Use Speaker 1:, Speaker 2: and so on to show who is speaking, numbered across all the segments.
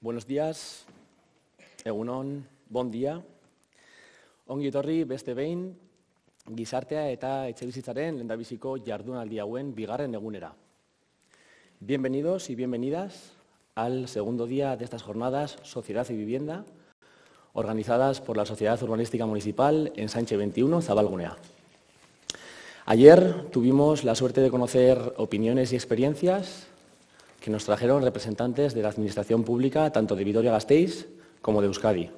Speaker 1: Buenos días, egunon, bon día. Ongi etorri beste behin, gizartea eta etxebizitzaren lendabiziko jardunaldi hauen bigarren egunera. Bienvenidos y bienvenidas al segundo día de estas jornadas Sociedad y Vivienda, organizadas por la Sociedad Urbanística Municipal en Sánchez 21, Zabalgunea. Ayer tuvimos la suerte de conocer opiniones y experiencias que nos trajeron representantes de la Administración Pública tanto de Vitoria-Gasteiz como de Euskadi.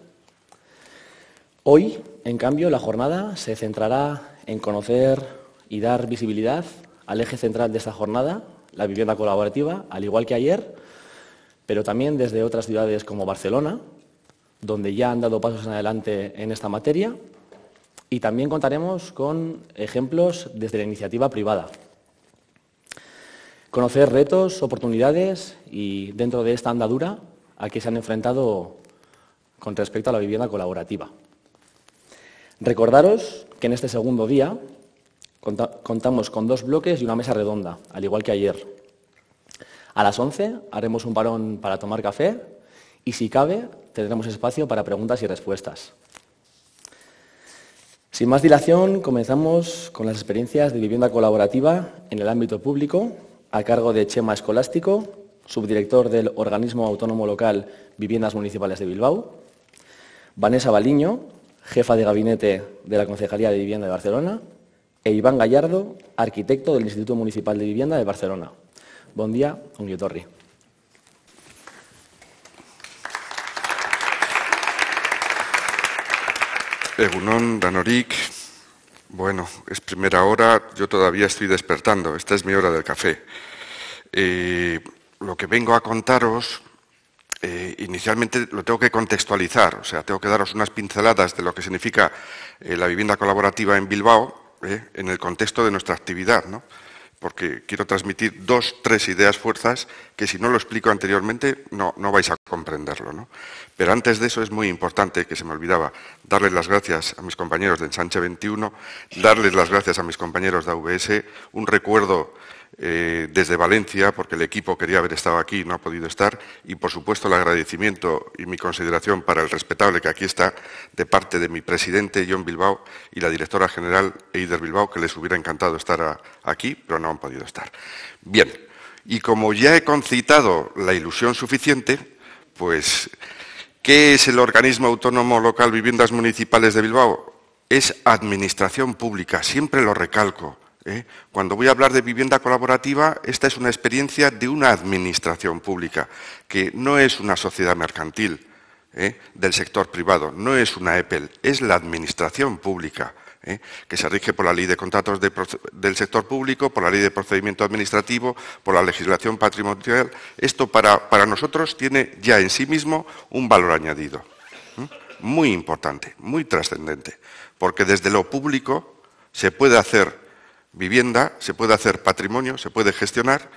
Speaker 1: Hoy, en cambio, la jornada se centrará en conocer y dar visibilidad al eje central de esta jornada, la vivienda colaborativa, al igual que ayer, pero también desde otras ciudades como Barcelona, donde ya han dado pasos en adelante en esta materia, y también contaremos con ejemplos desde la iniciativa privada. Conocer retos, oportunidades y dentro de esta andadura a qué se han enfrentado con respecto a la vivienda colaborativa. Recordaros que en este segundo día contamos con dos bloques y una mesa redonda, al igual que ayer. A las 11 haremos un parón para tomar café y, si cabe, tendremos espacio para preguntas y respuestas. Sin más dilación, comenzamos con las experiencias de vivienda colaborativa en el ámbito público a cargo de Chema Escolástico, subdirector del Organismo Autónomo Local Viviendas Municipales de Bilbao, Vanessa Baliño, jefa de gabinete de la Concejalía de Vivienda de Barcelona, e Iván Gallardo, arquitecto del Instituto Municipal de Vivienda de Barcelona. Buen día, ongi etorri.
Speaker 2: Egunon, Danorik. Bueno, es primera hora, yo todavía estoy despertando, esta es mi hora del café. Eh, lo que vengo a contaros, eh, inicialmente lo tengo que contextualizar, o sea, tengo que daros unas pinceladas de lo que significa eh, la vivienda colaborativa en Bilbao en el contexto de nuestra actividad, ¿no? Porque quiero transmitir dos, tres ideas fuerzas que si no lo explico anteriormente no, no vais a comprenderlo. ¿no? Pero antes de eso es muy importante, que se me olvidaba, darles las gracias a mis compañeros de Ensanche 21, darles las gracias a mis compañeros de AVS, un recuerdo eh, desde Valencia, porque el equipo quería haber estado aquí y no ha podido estar, y por supuesto el agradecimiento y mi consideración para el respetable que aquí está de parte de mi presidente John Bilbao y la directora general Eider Bilbao, que les hubiera encantado estar aquí, pero no han podido estar. Bien, y como ya he concitado la ilusión suficiente, pues, ¿qué es el organismo autónomo local Viviendas Municipales de Bilbao? Es administración pública, siempre lo recalco ¿eh? Cuando voy a hablar de vivienda colaborativa, esta es una experiencia de una administración pública, que no es una sociedad mercantil ¿eh? del sector privado, no es una EPEL, es la administración pública. ¿eh? que se rige por la ley de contratos del sector público, por la ley de procedimiento administrativo, por la legislación patrimonial. Esto para, para nosotros tiene ya en sí mismo un valor añadido, muy importante, muy trascendente, porque desde lo público se puede hacer vivienda, se puede hacer patrimonio, se puede gestionar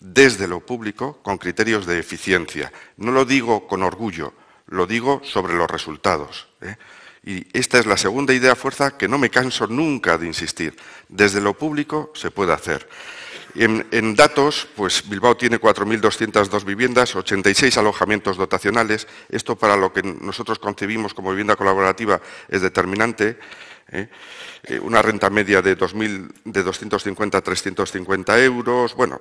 Speaker 2: desde lo público con criterios de eficiencia. No lo digo con orgullo, lo digo sobre los resultados. ¿eh? Y esta es la segunda idea fuerza que no me canso nunca de insistir. Desde lo público se puede hacer. En, en datos, pues Bilbao tiene 4.202 viviendas, 86 alojamientos dotacionales. Esto para lo que nosotros concebimos como vivienda colaborativa es determinante. ¿Eh? Eh, una renta media de, 250 a 350 euros, bueno,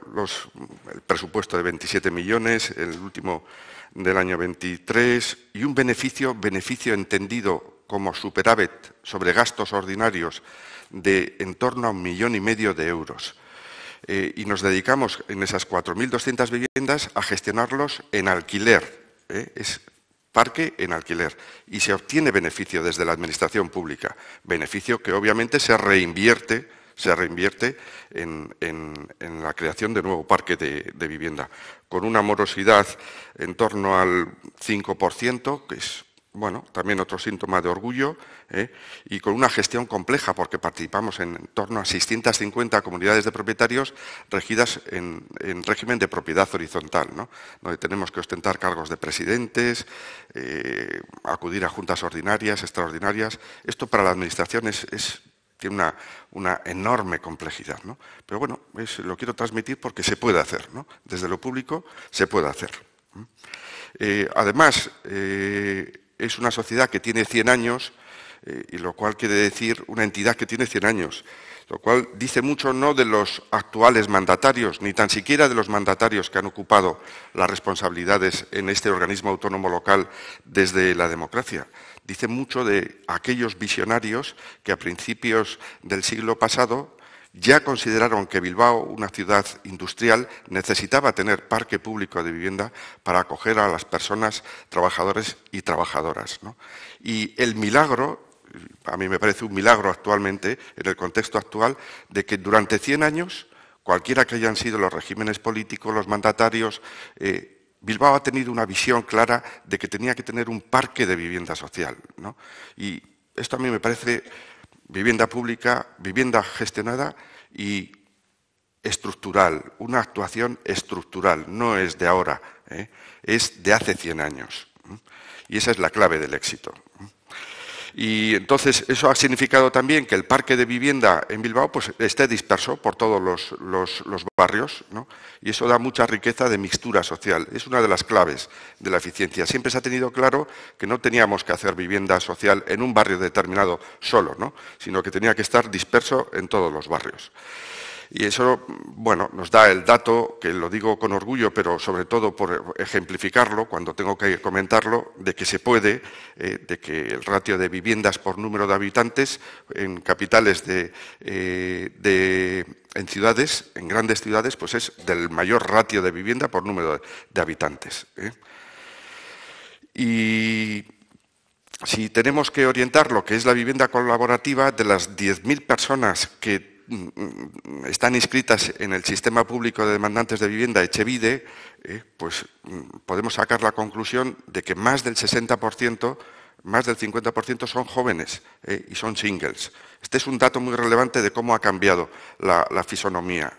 Speaker 2: el presupuesto de 27 millones, el último del año 23, y un beneficio, beneficio entendido como superávit sobre gastos ordinarios de en torno a un millón y medio de euros. Eh, y nos dedicamos en esas 4.200 viviendas a gestionarlos en alquiler. Parque en alquiler y se obtiene beneficio desde la administración pública, beneficio que obviamente se reinvierte, se reinvierte en, la creación de nuevo parque de, de, vivienda, con una morosidad en torno al 5%, que es bueno, también otro síntoma de orgullo, ¿eh? y con una gestión compleja, porque participamos en, torno a 650 comunidades de propietarios regidas en, régimen de propiedad horizontal, donde tenemos que ostentar cargos de presidentes, eh, acudir a juntas ordinarias, extraordinarias. Esto para la Administración es, tiene una, enorme complejidad. Pero bueno, lo quiero transmitir porque se puede hacer. Desde lo público se puede hacer. Eh, además, es una sociedad que tiene 100 años, y lo cual quiere decir una entidad que tiene 100 años, lo cual dice mucho no de los actuales mandatarios, ni tan siquiera de los mandatarios que han ocupado las responsabilidades en este organismo autónomo local desde la democracia. Dice mucho de aquellos visionarios que a principios del siglo pasado ya consideraron que Bilbao, una ciudad industrial, necesitaba tener parque público de vivienda para acoger a las personas trabajadores y trabajadoras. Y el milagro, a mí me parece un milagro actualmente, en el contexto actual, de que durante 100 años, cualquiera que hayan sido los regímenes políticos, los mandatarios, eh, Bilbao ha tenido una visión clara de que tenía que tener un parque de vivienda social. Y esto a mí me parece vivienda pública, vivienda gestionada y estructural, una actuación estructural, no es de ahora, ¿eh? es de hace 100 años. Y esa es la clave del éxito. Y entonces eso ha significado también que el parque de vivienda en Bilbao pues, esté disperso por todos los, barrios, y eso da mucha riqueza de mixtura social. Es una de las claves de la eficiencia. Siempre se ha tenido claro que no teníamos que hacer vivienda social en un barrio determinado solo, sino que tenía que estar disperso en todos los barrios. Y eso, bueno, nos da el dato, que lo digo con orgullo, pero sobre todo por ejemplificarlo, cuando tengo que comentarlo, de que se puede, eh, de que el ratio de viviendas por número de habitantes en capitales de, eh, en ciudades, en grandes ciudades, pues es del mayor ratio de vivienda por número de, habitantes. ¿eh? Y si tenemos que orientar lo que es la vivienda colaborativa, de las 10.000 personas que están inscritas en el sistema público de demandantes de vivienda Echevide, eh, pues mm, podemos sacar la conclusión de que más del 60%, más del 50% son jóvenes eh, y son singles. Este es un dato muy relevante de cómo ha cambiado la, fisonomía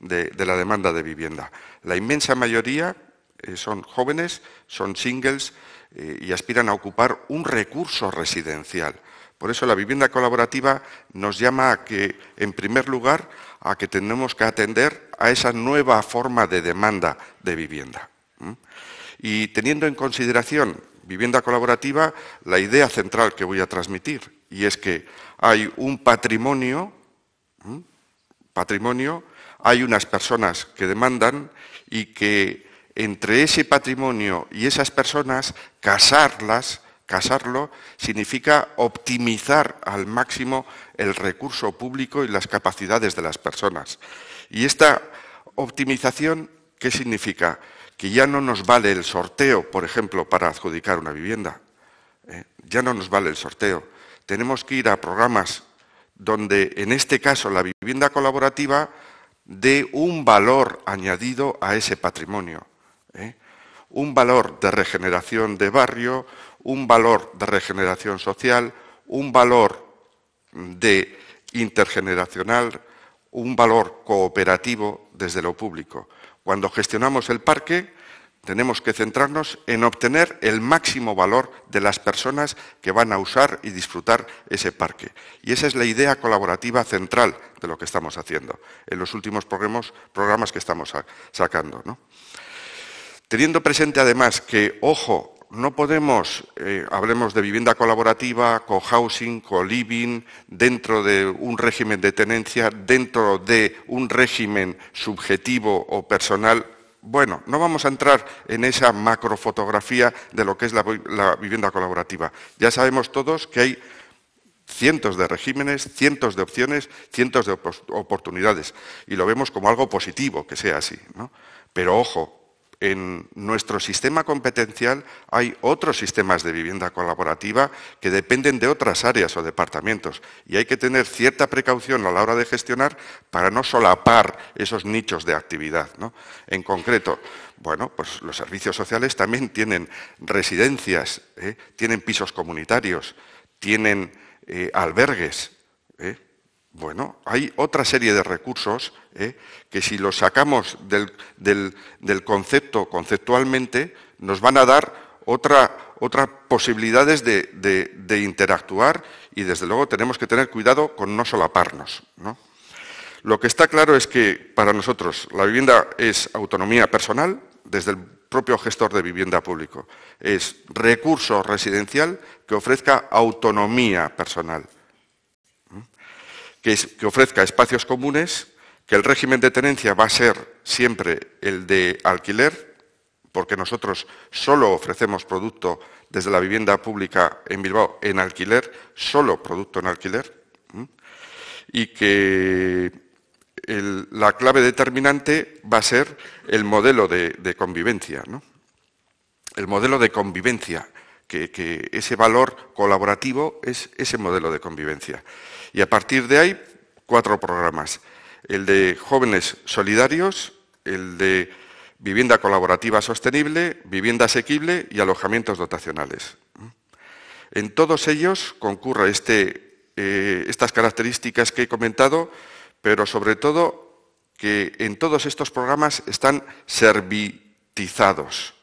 Speaker 2: de, la demanda de vivienda. La inmensa mayoría eh, son jóvenes, son singles y aspiran a ocupar un recurso residencial. Por eso la vivienda colaborativa nos llama a que, en primer lugar, a que tenemos que atender a esa nueva forma de demanda de vivienda. Y teniendo en consideración vivienda colaborativa, la idea central que voy a transmitir, y es que hay un patrimonio, patrimonio, hay unas personas que demandan y que entre ese patrimonio y esas personas, casarlas, Casarlo significa optimizar al máximo el recurso público y las capacidades de las personas. Y esta optimización, ¿qué significa? Que ya no nos vale el sorteo, por ejemplo, para adjudicar una vivienda. ¿eh? Ya no nos vale el sorteo. Tenemos que ir a programas donde, en este caso, la vivienda colaborativa dé un valor añadido a ese patrimonio. ¿eh? Un valor de regeneración de barrio, un valor de regeneración social, un valor de intergeneracional, un valor cooperativo desde lo público. Cuando gestionamos el parque, tenemos que centrarnos en obtener el máximo valor de las personas que van a usar y disfrutar ese parque. Y esa es la idea colaborativa central de lo que estamos haciendo en los últimos programas, que estamos sacando. Teniendo presente además que, ojo, no podemos, eh, hablemos de vivienda colaborativa, co-housing, co-living, dentro de un régimen de tenencia, dentro de un régimen subjetivo o personal. Bueno, no vamos a entrar en esa macrofotografía de lo que es la, vivienda colaborativa. Ya sabemos todos que hay cientos de regímenes, cientos de opciones, cientos de oportunidades. Y lo vemos como algo positivo que sea así. Pero ojo, en nuestro sistema competencial hay otros sistemas de vivienda colaborativa que dependen de otras áreas o departamentos y hay que tener cierta precaución a la hora de gestionar para no solapar esos nichos de actividad. En concreto, bueno, pues los servicios sociales también tienen residencias, ¿eh? tienen pisos comunitarios, tienen eh, albergues. Bueno, hay otra serie de recursos ¿eh? que si los sacamos del, concepto conceptualmente, nos van a dar otras posibilidades de, interactuar y desde luego tenemos que tener cuidado con no solaparnos. Lo que está claro es que para nosotros la vivienda es autonomía personal, desde el propio gestor de vivienda público. Es recurso residencial que ofrezca autonomía personal, que, ofrezca espacios comunes, que el régimen de tenencia va a ser siempre el de alquiler, porque nosotros solo ofrecemos producto desde la vivienda pública en Bilbao en alquiler, solo producto en alquiler, y que la clave determinante va a ser el modelo de, convivencia. El modelo de convivencia, que, ese valor colaborativo es ese modelo de convivencia. Y a partir de ahí, cuatro programas. El de jóvenes solidarios, el de vivienda colaborativa sostenible, vivienda asequible y alojamientos dotacionales. En todos ellos concurre este, eh, estas características que he comentado, pero sobre todo que en todos estos programas están servitizados.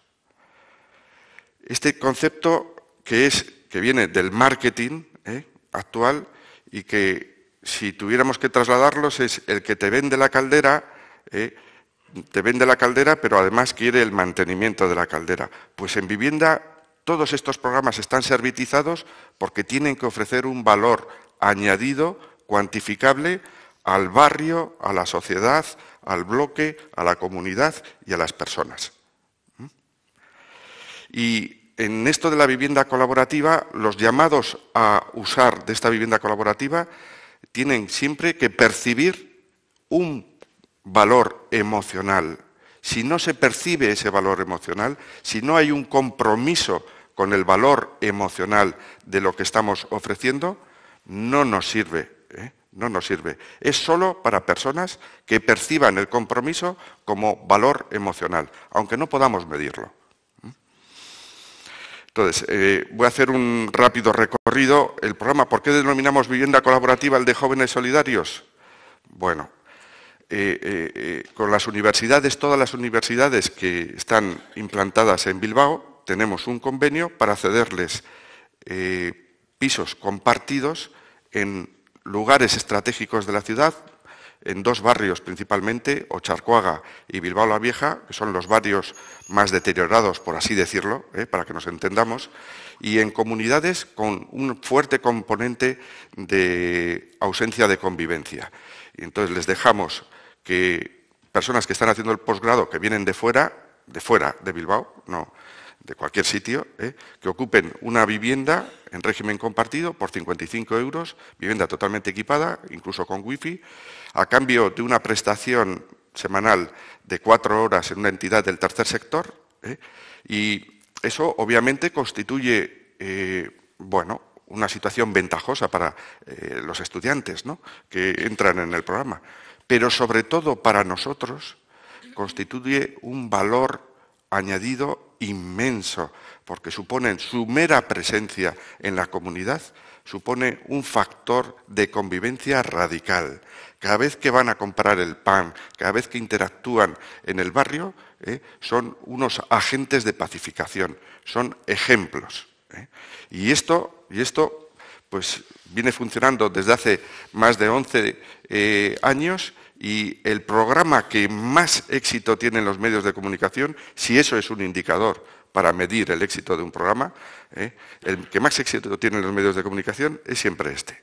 Speaker 2: Este concepto que, es, que viene del marketing ¿eh? actual y que si tuviéramos que trasladarlos es el que te vende la caldera, ¿eh? te vende la caldera, pero además quiere el mantenimiento de la caldera. Pues en vivienda todos estos programas están servitizados porque tienen que ofrecer un valor añadido, cuantificable, al barrio, a la sociedad, al bloque, a la comunidad y a las personas. Y en esto de la vivienda colaborativa, los llamados a usar de esta vivienda colaborativa tienen siempre que percibir un valor emocional. Si no se percibe ese valor emocional, si no hay un compromiso con el valor emocional de lo que estamos ofreciendo, no nos sirve. ¿eh? No nos sirve. Es solo para personas que perciban el compromiso como valor emocional, aunque no podamos medirlo. Entonces, eh, voy a hacer un rápido recorrido. El programa, ¿por qué denominamos vivienda colaborativa el de jóvenes solidarios? Bueno, eh, eh, con las universidades, todas las universidades que están implantadas en Bilbao, tenemos un convenio para cederles pisos compartidos en lugares estratégicos de la ciudad, en dos barrios principalmente, Ocharcoaga y Bilbao la Vieja, que son los barrios más deteriorados, por así decirlo, para que nos entendamos, y en comunidades con un fuerte componente de ausencia de convivencia. Y entonces les dejamos que personas que están haciendo el posgrado, que vienen de fuera, de fuera de Bilbao, no de cualquier sitio, ¿eh? que ocupen una vivienda en régimen compartido por 55 euros, vivienda totalmente equipada, incluso con wifi, a cambio de una prestación semanal de cuatro horas en una entidad del tercer sector. ¿eh? Y eso obviamente constituye, eh, bueno, una situación ventajosa para los estudiantes ¿no? que entran en el programa pero sobre todo para nosotros constituye un valor añadido inmenso, porque supone su mera presencia en la comunidad, supone un factor de convivencia radical. Cada vez que van a comprar el pan, cada vez que interactúan en el barrio, ¿eh? son unos agentes de pacificación, son ejemplos. ¿eh? Y esto, y esto pues viene funcionando desde hace más de 11 eh, años y el programa que más éxito tiene en los medios de comunicación, si eso es un indicador para medir el éxito de un programa, ¿eh? el que más éxito tiene en los medios de comunicación es siempre este.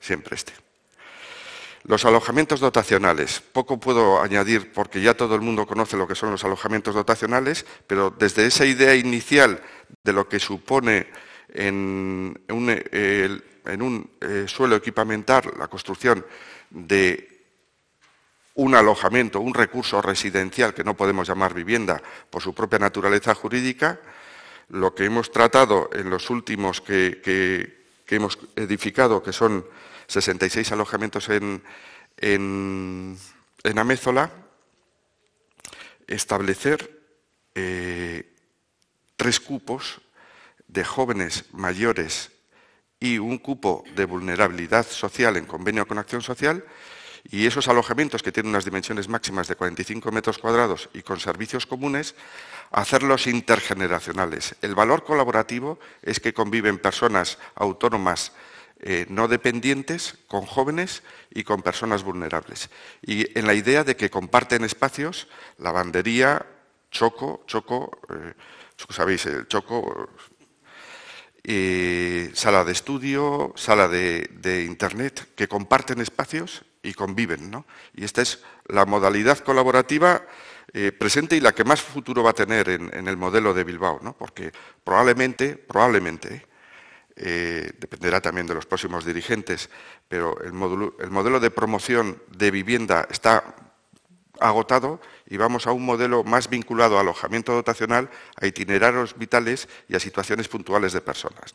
Speaker 2: Siempre este. Los alojamientos dotacionales. Poco puedo añadir porque ya todo el mundo conoce lo que son los alojamientos dotacionales, pero desde esa idea inicial de lo que supone en un, eh, suelo equipamentar la construcción de un alojamiento, un recurso residencial que no podemos llamar vivienda por su propia naturaleza jurídica, lo que hemos tratado en los últimos que, hemos edificado, que son 66 alojamientos en, en, Amézola, establecer eh, tres cupos de jóvenes mayores y un cupo de vulnerabilidad social en convenio con Acción Social, y esos alojamientos que tienen unas dimensiones máximas de 45 metros cuadrados y con servicios comunes, hacerlos intergeneracionales. El valor colaborativo es que conviven personas autónomas eh, no dependientes con jóvenes y con personas vulnerables. Y en la idea de que comparten espacios, lavandería, Choco, Choco, eh, sabéis, el Choco, sala de estudio, sala de, Internet, que comparten espacios y conviven. ¿no? Y esta es la modalidad colaborativa eh, presente y la que más futuro va a tener en, el modelo de Bilbao, ¿no? porque probablemente, probablemente, eh, dependerá también de los próximos dirigentes, pero el, el modelo de promoción de vivienda está agotado y vamos a un modelo más vinculado a alojamiento dotacional, a itinerarios vitales y a situaciones puntuales de personas.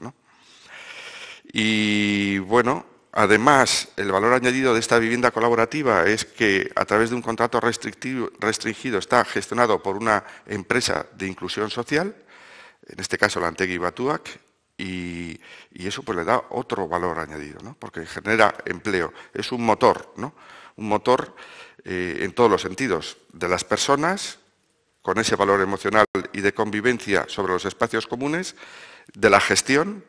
Speaker 2: Y bueno, además, el valor añadido de esta vivienda colaborativa es que a través de un contrato restringido está gestionado por una empresa de inclusión social, en este caso la Antegui Batuac, y, eso pues le da otro valor añadido, porque genera empleo. Es un motor, ¿no? un motor eh, en todos los sentidos, de las personas, con ese valor emocional y de convivencia sobre los espacios comunes, de la gestión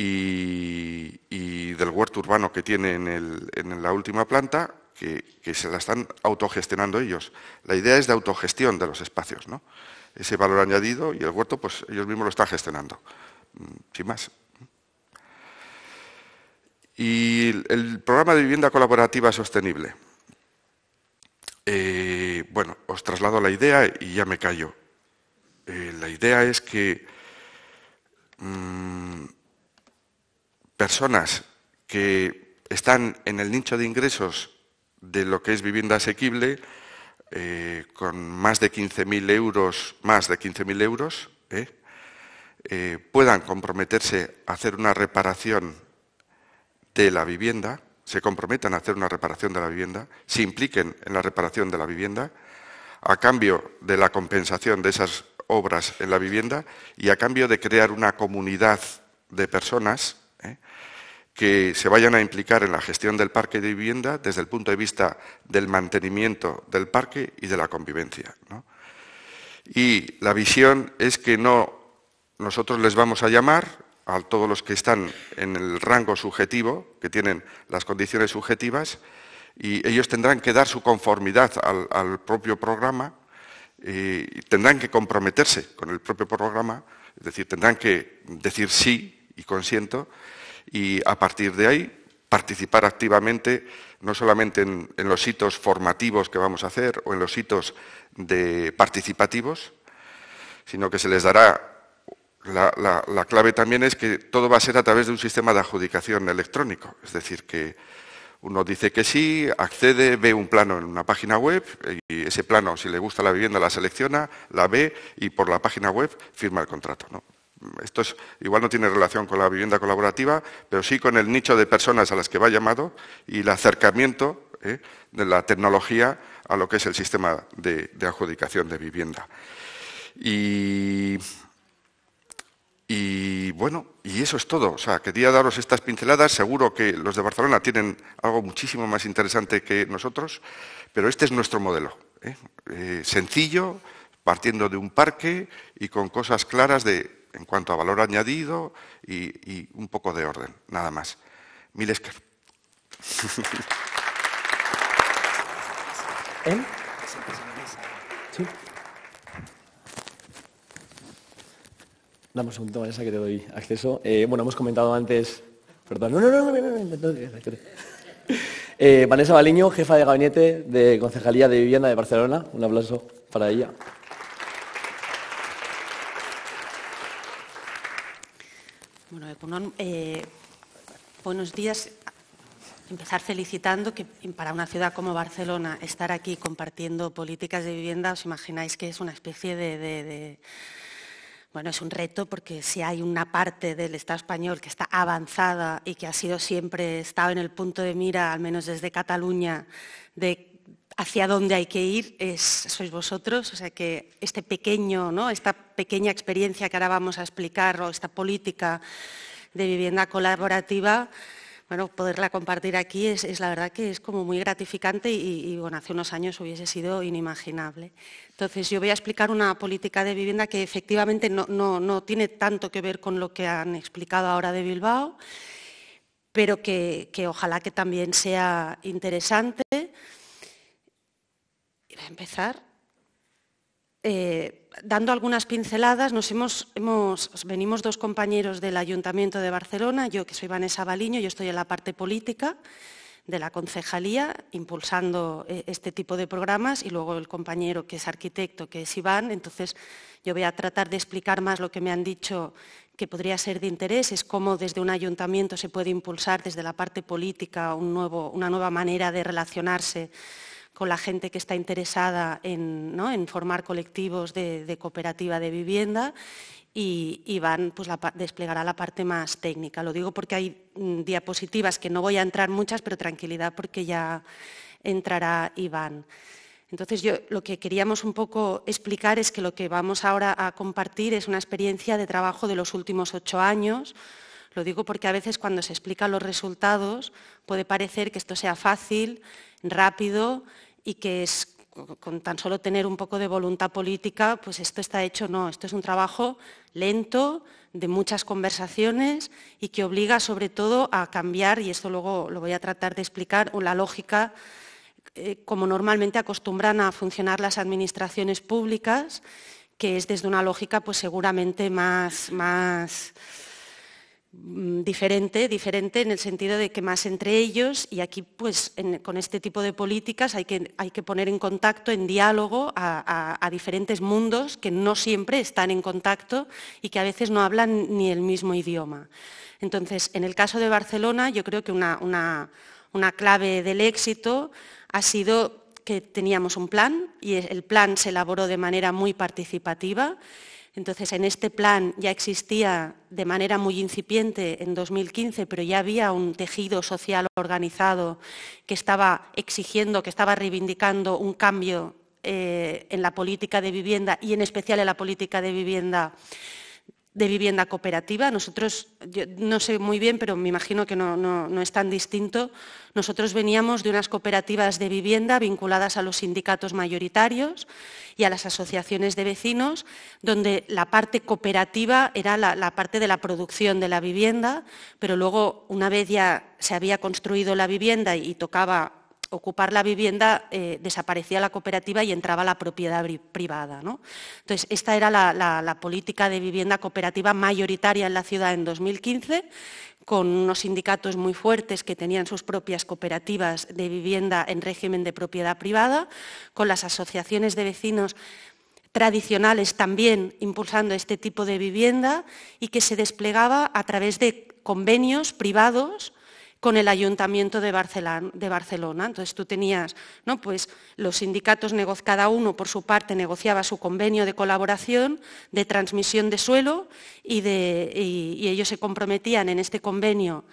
Speaker 2: y, del huerto urbano que tiene en, la última planta, que, se la están autogestionando ellos. La idea es de autogestión de los espacios, ¿no? ese valor añadido y el huerto, pues ellos mismos lo están gestionando, mm, sin más. Y el programa de vivienda colaborativa sostenible. Eh, bueno, os traslado la idea y ya me callo. Eh, la idea es que mm, personas que están en el nicho de ingresos de lo que es vivienda asequible, eh, con más de 15.000 euros, más de 15.000 euros, puedan comprometerse a hacer una reparación de la vivienda se comprometan a hacer una reparación de la vivienda, se impliquen en la reparación de la vivienda, a cambio de la compensación de esas obras en la vivienda y a cambio de crear una comunidad de personas ¿eh? Que se vayan a implicar en la gestión del parque de vivienda desde el punto de vista del mantenimiento del parque y de la convivencia. Y la visión es que no nosotros les vamos a llamar, a todos los que están en el rango subjetivo, que tienen las condiciones subjetivas, y ellos tendrán que dar su conformidad al, propio programa y tendrán que comprometerse con el propio programa, es decir, tendrán que decir sí y consiento, y a partir de ahí participar activamente no solamente en, los hitos formativos que vamos a hacer o en los hitos participativos, sino que se les dará la, clave también es que todo va a ser a través de un sistema de adjudicación electrónico. Es decir, que uno dice que sí, accede, ve un plano en una página web y ese plano, si le gusta la vivienda, la selecciona, la ve y por la página web firma el contrato. Esto es, igual no tiene relación con la vivienda colaborativa, pero sí con el nicho de personas a las que va llamado y el acercamiento ¿eh? de la tecnología a lo que es el sistema de, adjudicación de vivienda. Y y bueno, y eso es todo. O sea, quería daros estas pinceladas. Seguro que los de Barcelona tienen algo muchísimo más interesante que nosotros, pero este es nuestro modelo. ¿eh? Eh, sencillo, partiendo de un parque y con cosas claras de, en cuanto a valor añadido y, un poco de orden, nada más. Milesker. ¿Eh? ¿Sí?
Speaker 1: Dame un segundo, Vanessa, que te doy acceso. Eh, bueno, hemos comentado antes... Perdón, no, no, no, no, no, no, eh, Vanessa Baliño, jefa de gabinete de Concejalía de Vivienda de Barcelona. Un aplauso para ella.
Speaker 3: Eh, buenos días. Empezar felicitando que para una ciudad como Barcelona estar aquí compartiendo políticas de vivienda, os imagináis que es una especie de bueno, es un reto porque si hay una parte del Estado español que está avanzada y que ha sido siempre, estado en el punto de mira, al menos desde Cataluña, de hacia dónde hay que ir, es, sois vosotros. O sea que este pequeño, ¿no? esta pequeña experiencia que ahora vamos a explicar, o esta política de vivienda colaborativa, bueno, poderla compartir aquí es, la verdad que es como muy gratificante y, bueno, hace unos años hubiese sido inimaginable. Entonces, yo voy a explicar una política de vivienda que efectivamente no, tiene tanto que ver con lo que han explicado ahora de Bilbao, pero que, ojalá que también sea interesante. Voy a empezar. eh, dando algunas pinceladas, nos hemos, venimos dos compañeros del Ayuntamiento de Barcelona, yo que soy Vanessa Baliño, yo estoy en la parte política de la concejalía, impulsando eh, este tipo de programas, y luego el compañero que es arquitecto, que es Iván. Entonces, yo voy a tratar de explicar más lo que me han dicho que podría ser de interés, es cómo desde un ayuntamiento se puede impulsar desde la parte política una nueva manera de relacionarse con la gente que está interesada en, formar colectivos de, cooperativa de vivienda y Iván pues, desplegará la parte más técnica. Lo digo porque hay mm, diapositivas que no voy a entrar muchas, pero tranquilidad porque ya entrará Iván. Entonces, yo, lo que queríamos un poco explicar es que lo que vamos ahora a compartir es una experiencia de trabajo de los últimos ocho años. Lo digo porque a veces cuando se explican los resultados puede parecer que esto sea fácil, rápido y que es con tan solo tener un poco de voluntad política, pues esto está hecho, no, esto es un trabajo lento, de muchas conversaciones y que obliga sobre todo a cambiar, y esto luego lo voy a tratar de explicar, la lógica eh, como normalmente acostumbran a funcionar las administraciones públicas, que es desde una lógica pues seguramente más, más diferente, diferente en el sentido de que más entre ellos y aquí pues con este tipo de políticas hay que, hay que poner en contacto, en diálogo a, diferentes mundos que no siempre están en contacto y que a veces no hablan ni el mismo idioma. Entonces, en el caso de Barcelona, yo creo que una, una clave del éxito ha sido que teníamos un plan y el plan se elaboró de manera muy participativa entonces, en este plan ya existía de manera muy incipiente en 2015, pero ya había un tejido social organizado que estaba exigiendo, que estaba reivindicando un cambio eh, en la política de vivienda y en especial en la política de vivienda de vivienda cooperativa. Nosotros, no sé muy bien, pero me imagino que no, es tan distinto. Nosotros veníamos de unas cooperativas de vivienda vinculadas a los sindicatos mayoritarios y a las asociaciones de vecinos, donde la parte cooperativa era la, parte de la producción de la vivienda, pero luego, una vez ya se había construido la vivienda y tocaba ocupar la vivienda, eh, desaparecía la cooperativa y entraba la propiedad privada. Entonces, esta era la, política de vivienda cooperativa mayoritaria en la ciudad en 2015, con unos sindicatos muy fuertes que tenían sus propias cooperativas de vivienda en régimen de propiedad privada, con las asociaciones de vecinos tradicionales también impulsando este tipo de vivienda y que se desplegaba a través de convenios privados con el Ayuntamiento de Barcelona. Entonces tú tenías, ¿no? pues los sindicatos, cada uno por su parte negociaba su convenio de colaboración, de transmisión de suelo y, ellos se comprometían en este convenio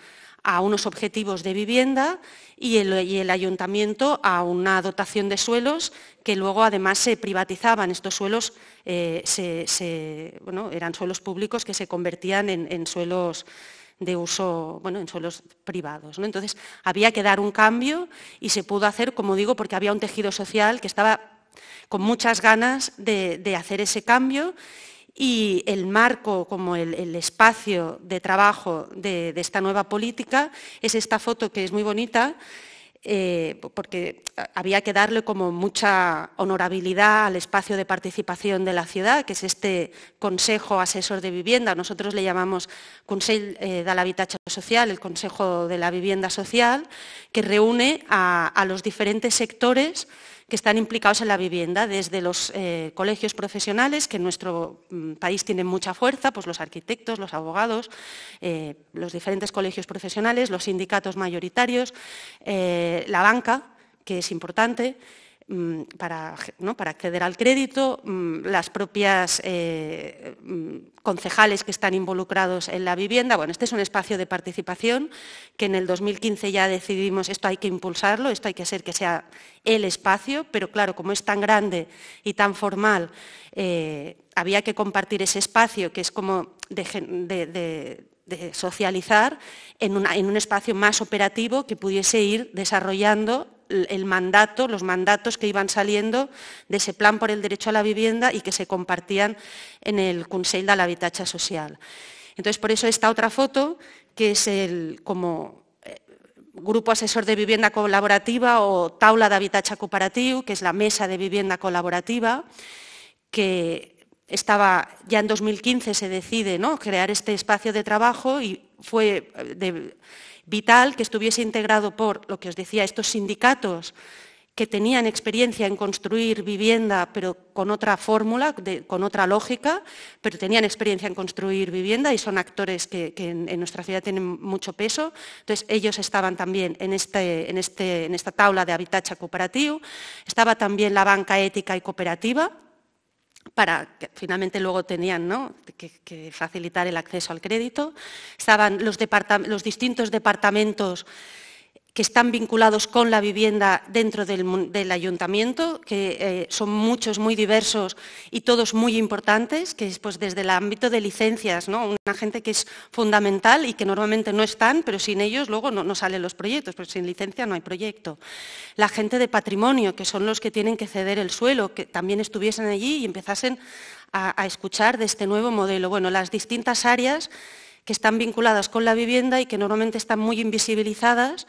Speaker 3: a unos objetivos de vivienda y el, ayuntamiento a una dotación de suelos que luego además se privatizaban. Estos suelos eh, eran suelos públicos que se convertían en suelos de uso bueno, en suelos privados. ¿no? Entonces, había que dar un cambio y se pudo hacer, como digo, porque había un tejido social que estaba con muchas ganas de, hacer ese cambio y el marco, como el, espacio de trabajo de, esta nueva política, es esta foto que es muy bonita, eh, porque había que darle como mucha honorabilidad al espacio de participación de la ciudad, que es este Consejo Asesor de Vivienda. Nosotros le llamamos Consell eh, de l'Habitatge Social, el Consejo de la Vivienda Social, que reúne a los diferentes sectores que están implicados en la vivienda, desde los eh, colegios profesionales, que en nuestro mm, país tienen mucha fuerza, pues los arquitectos, los abogados, eh, los diferentes colegios profesionales, los sindicatos mayoritarios, eh, la banca, que es importante, Mm, para, acceder al crédito, mm, las propias eh, mm, concejales que están involucrados en la vivienda. Bueno, este es un espacio de participación que en el 2015 ya decidimos, esto hay que impulsarlo, esto hay que hacer que sea el espacio, pero claro, como es tan grande y tan formal, eh, había que compartir ese espacio que es como de, socializar en, un espacio más operativo que pudiese ir desarrollando el mandato, los mandatos que iban saliendo de ese plan por el derecho a la vivienda y que se compartían en el Consell de l'Habitatge Social. Entonces, por eso esta otra foto, que es el como eh, Grupo Asesor de Vivienda Colaborativa o Taula de Habitatge Cooperatiu, que es la mesa de vivienda colaborativa, que estaba, ya en 2015 se decide ¿no? crear este espacio de trabajo y fue de, vital que estuviese integrado por, lo que os decía, estos sindicatos que tenían experiencia en construir vivienda, pero con otra fórmula, con otra lógica, pero tenían experiencia en construir vivienda y son actores que, en, nuestra ciudad tienen mucho peso. Entonces, ellos estaban también en, este, este, esta tabla de habitacha cooperativo. Estaba también la banca ética y cooperativa, para que finalmente luego tenían que, facilitar el acceso al crédito. Estaban los, los distintos departamentos que están vinculados con la vivienda dentro del, ayuntamiento, que eh, son muchos, muy diversos y todos muy importantes, que es pues, desde el ámbito de licencias, una gente que es fundamental y que normalmente no están, pero sin ellos luego no, salen los proyectos, pero sin licencia no hay proyecto. La gente de patrimonio, que son los que tienen que ceder el suelo, que también estuviesen allí y empezasen a, escuchar de este nuevo modelo. Bueno, las distintas áreas que están vinculadas con la vivienda y que normalmente están muy invisibilizadas,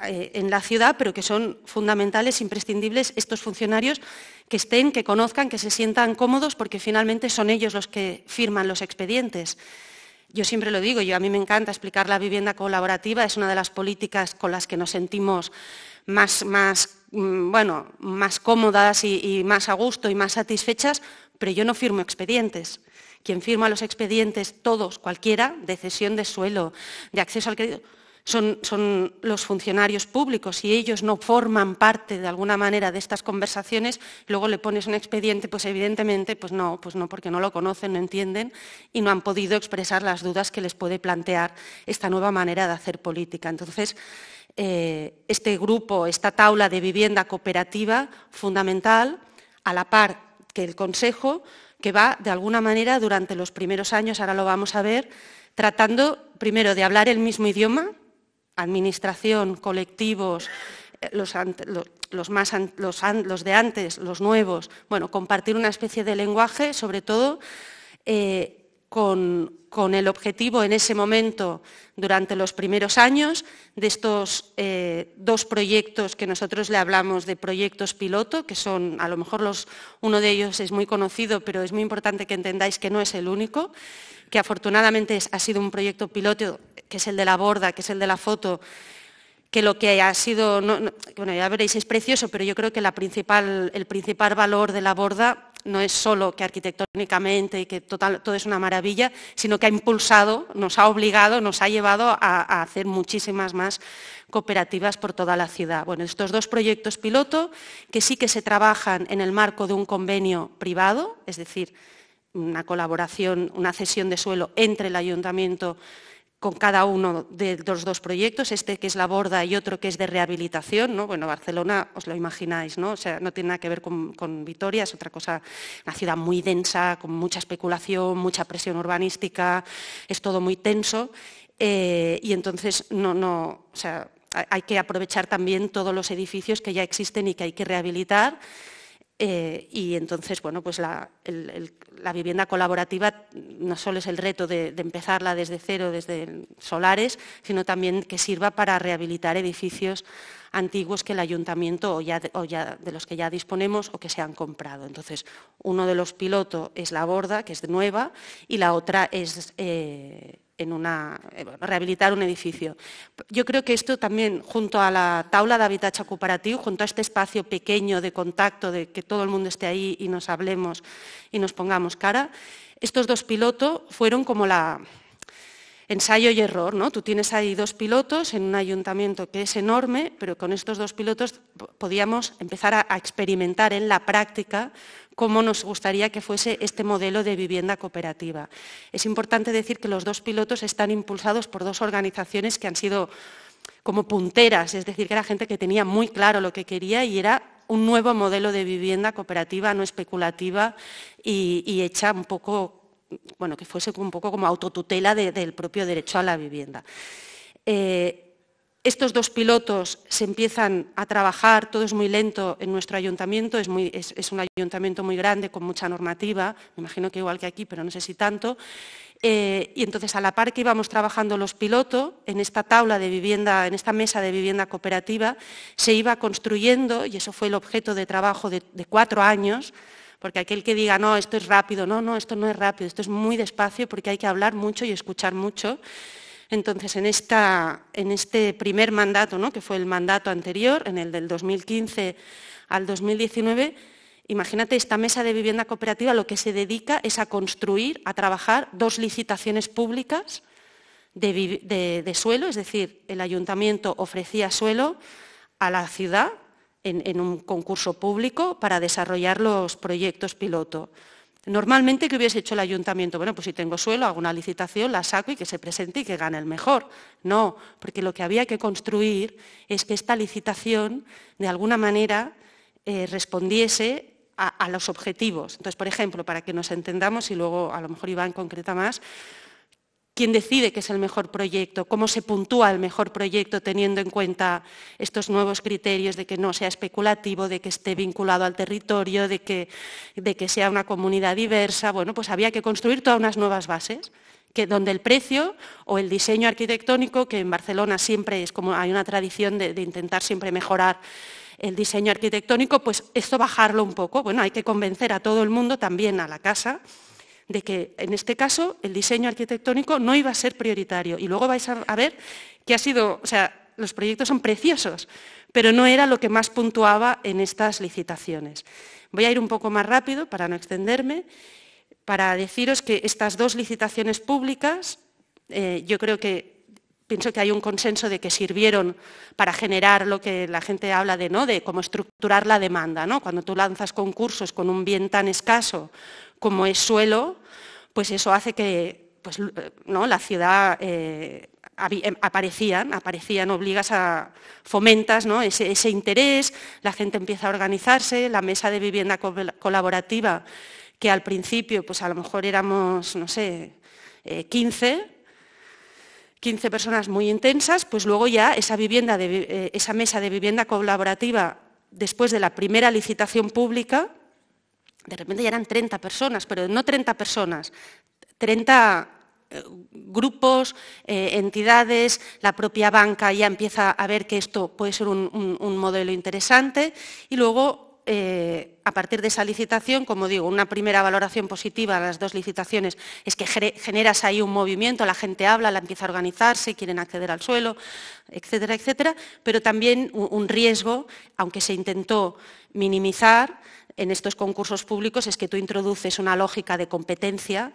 Speaker 3: en la ciudad, pero que son fundamentales, imprescindibles estos funcionarios que estén, que conozcan, que se sientan cómodos, porque finalmente son ellos los que firman los expedientes. Yo siempre lo digo, yo a mí me encanta explicar la vivienda colaborativa, es una de las políticas con las que nos sentimos más, más, mm, bueno, más cómodas y, y más a gusto y más satisfechas, pero yo no firmo expedientes. Quien firma los expedientes, todos, cualquiera, de cesión de suelo, de acceso al crédito, son, los funcionarios públicos y ellos no forman parte de alguna manera de estas conversaciones, luego le pones un expediente, pues evidentemente, pues no, pues no, porque no lo conocen, no entienden y no han podido expresar las dudas que les puede plantear esta nueva manera de hacer política. Entonces, eh, este grupo, esta taula de vivienda cooperativa fundamental, a la par que el Consejo, que va de alguna manera durante los primeros años, ahora lo vamos a ver, tratando primero de hablar el mismo idioma, administración, colectivos, eh, los, más, los, de antes, los nuevos, bueno, compartir una especie de lenguaje, sobre todo eh, con, el objetivo en ese momento, durante los primeros años, de estos eh, dos proyectos que nosotros le hablamos de proyectos piloto, que son, a lo mejor uno de ellos es muy conocido, pero es muy importante que entendáis que no es el único, que afortunadamente ha sido un proyecto piloto, que es el de la borda, que es el de la foto, que lo que ha sido, bueno, ya veréis, es precioso, pero yo creo que el principal valor de la borda no es solo que arquitectónicamente y que todo es una maravilla, sino que ha impulsado, nos ha obligado, nos ha llevado a, a, hacer muchísimas más cooperativas por toda la ciudad. Bueno, estos dos proyectos piloto, que sí que se trabajan en el marco de un convenio privado, es decir, una colaboración, una cesión de suelo entre el ayuntamiento con cada uno de los dos proyectos, este que es la borda y otro que es de rehabilitación, ¿no? Bueno, Barcelona, os lo imagináis, ¿no? O sea, no tiene nada que ver con, Vitoria, es otra cosa, una ciudad muy densa, con mucha especulación, mucha presión urbanística, es todo muy tenso, eh, y entonces no, no, o sea, hay que aprovechar también todos los edificios que ya existen y que hay que rehabilitar, eh, y entonces, bueno, pues la, vivienda colaborativa no solo es el reto de, empezarla desde cero, desde solares, sino también que sirva para rehabilitar edificios antiguos que el ayuntamiento o ya, de los que ya disponemos o que se han comprado. Entonces, uno de los pilotos es la borda, que es nueva, y la otra es eh, en una, eh, rehabilitar un edificio. Yo creo que esto también, junto a la tabla de habitacha cooperativo, junto a este espacio pequeño de contacto, de que todo el mundo esté ahí y nos hablemos y nos pongamos cara, estos dos pilotos fueron como la, ensayo y error. ¿no? Tú tienes ahí dos pilotos en un ayuntamiento que es enorme, pero con estos dos pilotos podíamos empezar a, experimentar en la práctica cómo nos gustaría que fuese este modelo de vivienda cooperativa. Es importante decir que los dos pilotos están impulsados por dos organizaciones que han sido como punteras, es decir, que era gente que tenía muy claro lo que quería y era un nuevo modelo de vivienda cooperativa, no especulativa y, hecha un poco, bueno, que fuese un poco como autotutela del propio derecho a la vivienda. Eh, estos dos pilotos se empiezan a trabajar, todo es muy lento en nuestro ayuntamiento, es, un ayuntamiento muy grande con mucha normativa, me imagino que igual que aquí, pero no sé si tanto. Eh, y entonces, a la par que íbamos trabajando los pilotos, en esta tabla de vivienda, en esta mesa de vivienda cooperativa, se iba construyendo, y eso fue el objeto de trabajo de cuatro años, Porque aquel que diga, no, esto es rápido, no, no, esto no es rápido, esto es muy despacio porque hay que hablar mucho y escuchar mucho. Entonces, en, este primer mandato, ¿no? que fue el mandato anterior, en el del 2015 al 2019, imagínate esta mesa de vivienda cooperativa lo que se dedica es a construir, a trabajar dos licitaciones públicas de, suelo, es decir, el ayuntamiento ofrecía suelo a la ciudad en, un concurso público para desarrollar los proyectos piloto. Normalmente, ¿qué hubiese hecho el ayuntamiento? Bueno, pues si tengo suelo, hago una licitación, la saco y que se presente y que gane el mejor. No, porque lo que había que construir es que esta licitación, de alguna manera, eh, respondiese a, a, los objetivos. Entonces, por ejemplo, para que nos entendamos, y luego a lo mejor Iván concreta más, quién decide qué es el mejor proyecto, cómo se puntúa el mejor proyecto teniendo en cuenta estos nuevos criterios de que no sea especulativo, de que esté vinculado al territorio, de que, de que sea una comunidad diversa. Bueno, pues había que construir todas unas nuevas bases. Que donde el precio o el diseño arquitectónico, que en Barcelona siempre es como hay una tradición de, de intentar siempre mejorar el diseño arquitectónico, pues esto bajarlo un poco. Bueno, hay que convencer a todo el mundo, también a la casa, de que en este caso el diseño arquitectónico no iba a ser prioritario. Y luego vais a, ver que ha sido, o sea, los proyectos son preciosos, pero no era lo que más puntuaba en estas licitaciones. Voy a ir un poco más rápido para no extenderme, para deciros que estas dos licitaciones públicas, eh, yo creo que pienso que hay un consenso de que sirvieron para generar lo que la gente habla de, ¿no? de cómo estructurar la demanda. ¿no? Cuando tú lanzas concursos con un bien tan escaso como es suelo, pues eso hace que pues, ¿no? la ciudad eh, em, aparecían, aparecían, obligas a, fomentas ¿no? ese, interés, la gente empieza a organizarse, la mesa de vivienda colaborativa, que al principio pues a lo mejor éramos, no sé, 15, eh, 15 personas muy intensas, pues luego ya esa, vivienda eh, esa mesa de vivienda colaborativa, después de la primera licitación pública, de repente ya eran 30 personas, pero no 30 personas, 30 eh, grupos, eh, entidades, la propia banca ya empieza a ver que esto puede ser un, modelo interesante y luego eh, a partir de esa licitación, como digo, una primera valoración positiva a las dos licitaciones es que generas ahí un movimiento, la gente habla, la empieza a organizarse, quieren acceder al suelo, etcétera, etcétera, pero también un riesgo, aunque se intentó minimizar, en estos concursos públicos es que tú introduces una lógica de competencia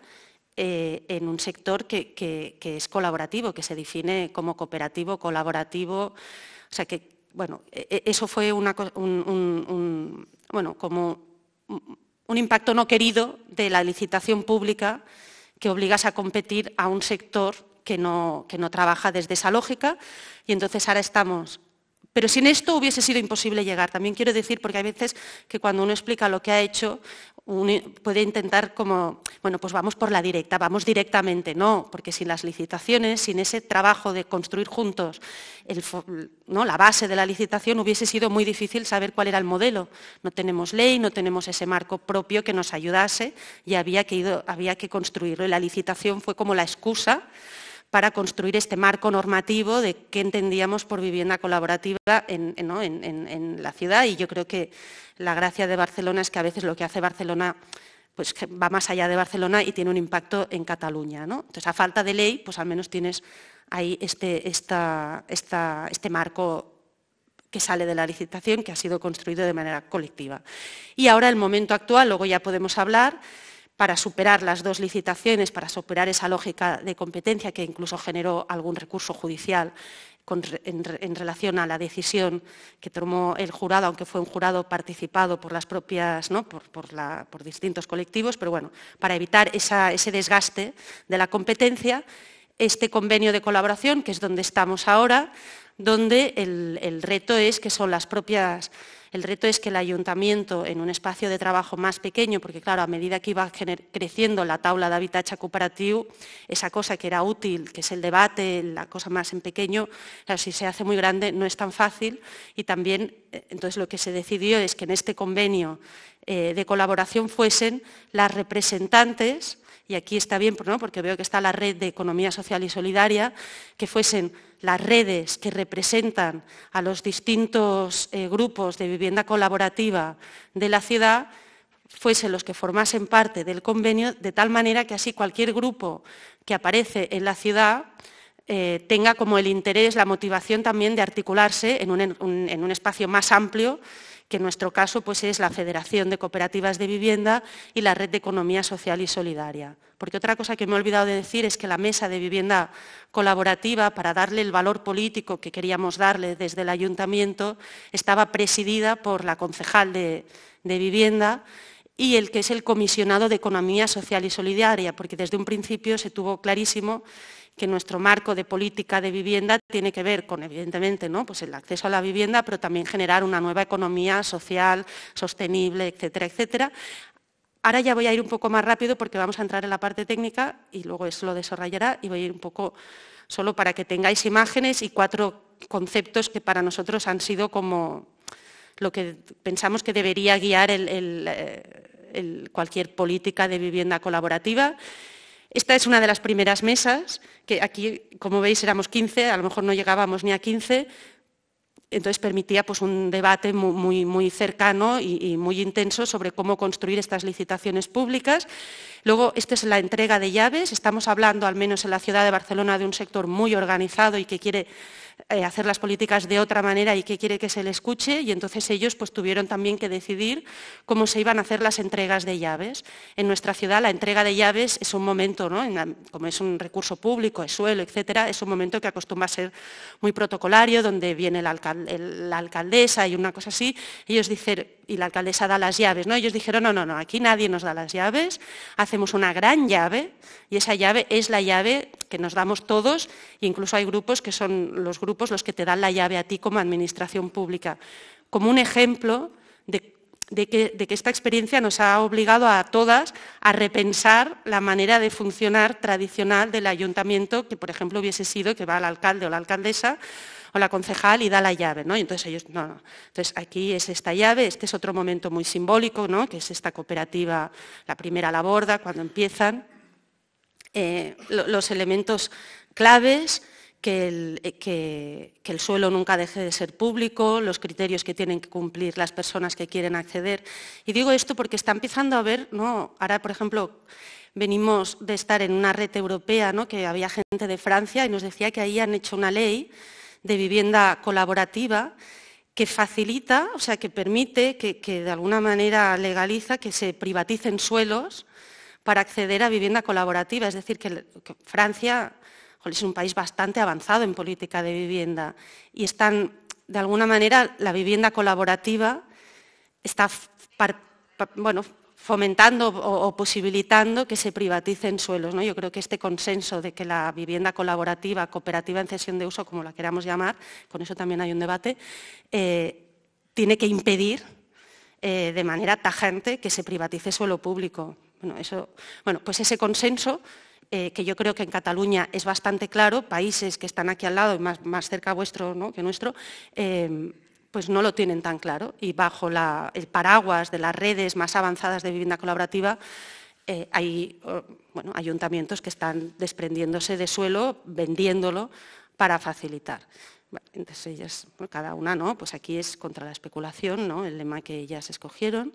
Speaker 3: eh, en un sector que, es colaborativo, que se define como cooperativo, colaborativo. O sea que, bueno, e, e, eso fue un, bueno, como un impacto no querido de la licitación pública que obligas a competir a un sector que no, que no trabaja desde esa lógica y entonces ahora estamos pero sin esto hubiese sido imposible llegar. También quiero decir, porque hay veces que cuando uno explica lo que ha hecho, uno puede intentar como, bueno, pues vamos por la directa, vamos directamente. No, porque sin las licitaciones, sin ese trabajo de construir juntos ¿no? la base de la licitación, hubiese sido muy difícil saber cuál era el modelo. No tenemos ley, no tenemos ese marco propio que nos ayudase y había que, había que construirlo. Y la licitación fue como la excusa para construir este marco normativo de qué entendíamos por vivienda colaborativa en, la ciudad. Y yo creo que la gracia de Barcelona es que a veces lo que hace Barcelona pues, va más allá de Barcelona y tiene un impacto en Cataluña. Entonces, a falta de ley, pues al menos tienes ahí este, este marco que sale de la licitación, que ha sido construido de manera colectiva. Y ahora el momento actual, luego ya podemos hablar, para superar las dos licitaciones, para superar esa lógica de competencia que incluso generó algún recurso judicial en, relación a la decisión que tomó el jurado, aunque fue un jurado participado por las propias, por, distintos colectivos, pero bueno, para evitar ese desgaste de la competencia, este convenio de colaboración, que es donde estamos ahora, donde el reto es que son las propias el reto es que el ayuntamiento, en un espacio de trabajo más pequeño, porque claro, a medida que iba creciendo la tabla de habitatge cooperativo, esa cosa que era útil, que es el debate, la cosa más en pequeño, si se hace muy grande no es tan fácil. Y también, eh, entonces lo que se decidió es que en este convenio eh, de colaboración fuesen las representantes y aquí está bien porque veo que está la red de economía social y solidaria, que fuesen las redes que representan a los distintos eh, grupos de vivienda colaborativa de la ciudad, fuesen los que formasen parte del convenio, de tal manera que así cualquier grupo que aparece en la ciudad eh, tenga como el interés, la motivación también de articularse en un, espacio más amplio que en nuestro caso pues es la Federación de Cooperativas de Vivienda y la Red de Economía Social y Solidaria. Porque otra cosa que me he olvidado de decir es que la mesa de vivienda colaborativa, para darle el valor político que queríamos darle desde el ayuntamiento, estaba presidida por la concejal de vivienda y el que es el comisionado de Economía Social y Solidaria, porque desde un principio se tuvo clarísimo que nuestro marco de política de vivienda tiene que ver con, evidentemente, ¿no? pues el acceso a la vivienda, pero también generar una nueva economía social, sostenible, etcétera, etcétera. Ahora ya voy a ir un poco más rápido porque vamos a entrar en la parte técnica y luego eso lo desarrollará y voy a ir un poco solo para que tengáis imágenes y cuatro conceptos que para nosotros han sido como lo que pensamos que debería guiar eh, cualquier política de vivienda colaborativa. Esta es una de las primeras mesas, que aquí, como veis, éramos 15, a lo mejor no llegábamos ni a 15, entonces permitía pues, un debate muy, muy, cercano y, muy intenso sobre cómo construir estas licitaciones públicas. Luego, esta es la entrega de llaves. Estamos hablando, al menos en la ciudad de Barcelona, de un sector muy organizado y que quiere eh, hacer las políticas de otra manera y que quiere que se le escuche y entonces ellos pues, tuvieron también que decidir cómo se iban a hacer las entregas de llaves. En nuestra ciudad la entrega de llaves es un momento, ¿no? como es un recurso público, es suelo, etcétera, es un momento que acostumbra a ser muy protocolario, donde viene la, alcaldesa y una cosa así. Ellos dicen, y la alcaldesa da las llaves, ¿no? Ellos dijeron, no, no, no, aquí nadie nos da las llaves, hacemos una gran llave y esa llave es la llave que nos damos todos, incluso hay grupos que son los grupos los que te dan la llave a ti como administración pública, como un ejemplo de, que, esta experiencia nos ha obligado a todas a repensar la manera de funcionar tradicional del ayuntamiento, que por ejemplo hubiese sido que va al alcalde o la alcaldesa o la concejal y da la llave, ¿no? Y entonces ellos, no, no. Entonces aquí es esta llave, este es otro momento muy simbólico, ¿no? Que es esta cooperativa, la primera la borda, cuando empiezan. Eh, los elementos claves, que el, eh, que, el, suelo nunca deje de ser público, los criterios que tienen que cumplir las personas que quieren acceder. Y digo esto porque está empezando a ver, ¿no? ahora por ejemplo, venimos de estar en una red europea, ¿no? que había gente de Francia y nos decía que ahí han hecho una ley de vivienda colaborativa que facilita, o sea, que permite, que, de alguna manera legaliza que se privaticen suelos para acceder a vivienda colaborativa. Es decir, que, Francia es un país bastante avanzado en política de vivienda y están, de alguna manera, la vivienda colaborativa está bueno, fomentando o, posibilitando que se privaticen suelos. ¿no? Yo creo que este consenso de que la vivienda colaborativa, cooperativa en cesión de uso, como la queramos llamar, con eso también hay un debate, eh, tiene que impedir eh, de manera tajante que se privatice suelo público. Bueno, eso, bueno pues ese consenso eh, que yo creo que en Cataluña es bastante claro, países que están aquí al lado y más, más cerca vuestro que nuestro, pues no lo tienen tan claro y bajo el paraguas de las redes más avanzadas de vivienda colaborativa eh, hay ayuntamientos que están desprendiéndose de suelo, vendiéndolo para facilitar. entonces ellas, cada una, ¿no? Pues aquí es contra la especulación, ¿no? El lema que ellas escogieron.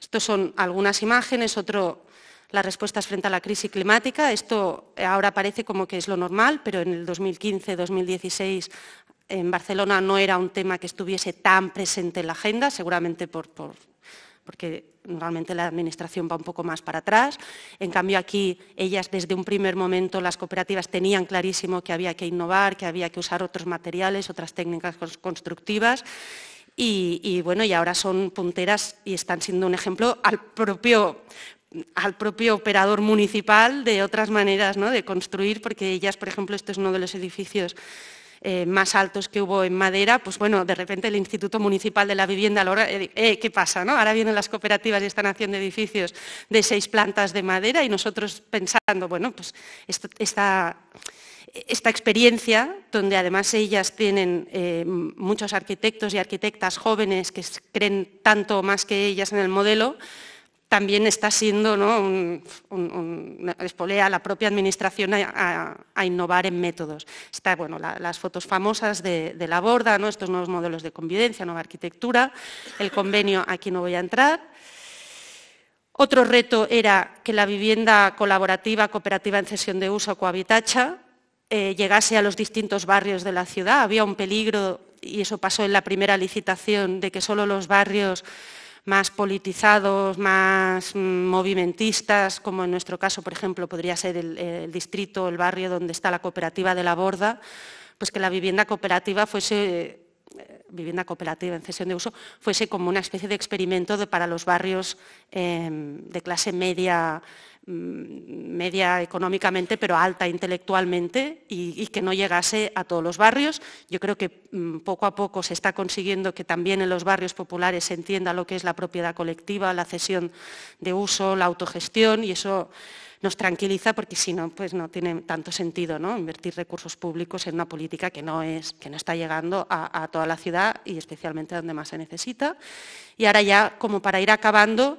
Speaker 3: Estos son algunas imágenes, otro las respuestas frente a la crisis climática. Esto ahora parece como que es lo normal, pero en el 2015-2016 en Barcelona no era un tema que estuviese tan presente en la agenda, seguramente porque normalmente la Administración va un poco más para atrás. En cambio, aquí ellas desde un primer momento, las cooperativas tenían clarísimo que había que innovar, que había que usar otros materiales, otras técnicas constructivas. Y, bueno, y ahora son punteras y están siendo un ejemplo al propio al propio operador municipal de otras maneras de construir, porque ellas, por ejemplo, este es uno de los edificios eh, más altos que hubo en madera, pues bueno, de repente el Instituto Municipal de la Vivienda, eh, eh, ¿qué pasa? No? Ahora vienen las cooperativas y están haciendo edificios de seis plantas de madera y nosotros pensando, bueno, pues esta, experiencia, donde además ellas tienen muchos arquitectos y arquitectas jóvenes que creen tanto más que ellas en el modelo, también está siendo ¿no? un, espolea a la propia administración a, innovar en métodos. Está, bueno, las fotos famosas de, la borda, ¿no? estos nuevos modelos de convivencia, nueva arquitectura, el convenio, aquí no voy a entrar. Otro reto era que la vivienda colaborativa, cooperativa en cesión de uso, cohabitacha, eh, llegase a los distintos barrios de la ciudad. Había un peligro, y eso pasó en la primera licitación, de que solo los barrios más politizados, más mm, movimentistas, como en nuestro caso, por ejemplo, podría ser el, distrito, el barrio donde está la cooperativa de la Borda, pues que la vivienda cooperativa fuese eh, vivienda cooperativa en cesión de uso fuese como una especie de experimento para los barrios em, de clase media, media económicamente, pero alta intelectualmente y, que no llegase a todos los barrios. Yo creo que mm, poco a poco se está consiguiendo que también en los barrios populares se entienda lo que es la propiedad colectiva, la cesión de uso, la autogestión y eso nos tranquiliza porque si no, pues no tiene tanto sentido ¿no? invertir recursos públicos en una política que no, es, que no está llegando a, toda la ciudad y especialmente donde más se necesita. Y ahora ya, como para ir acabando,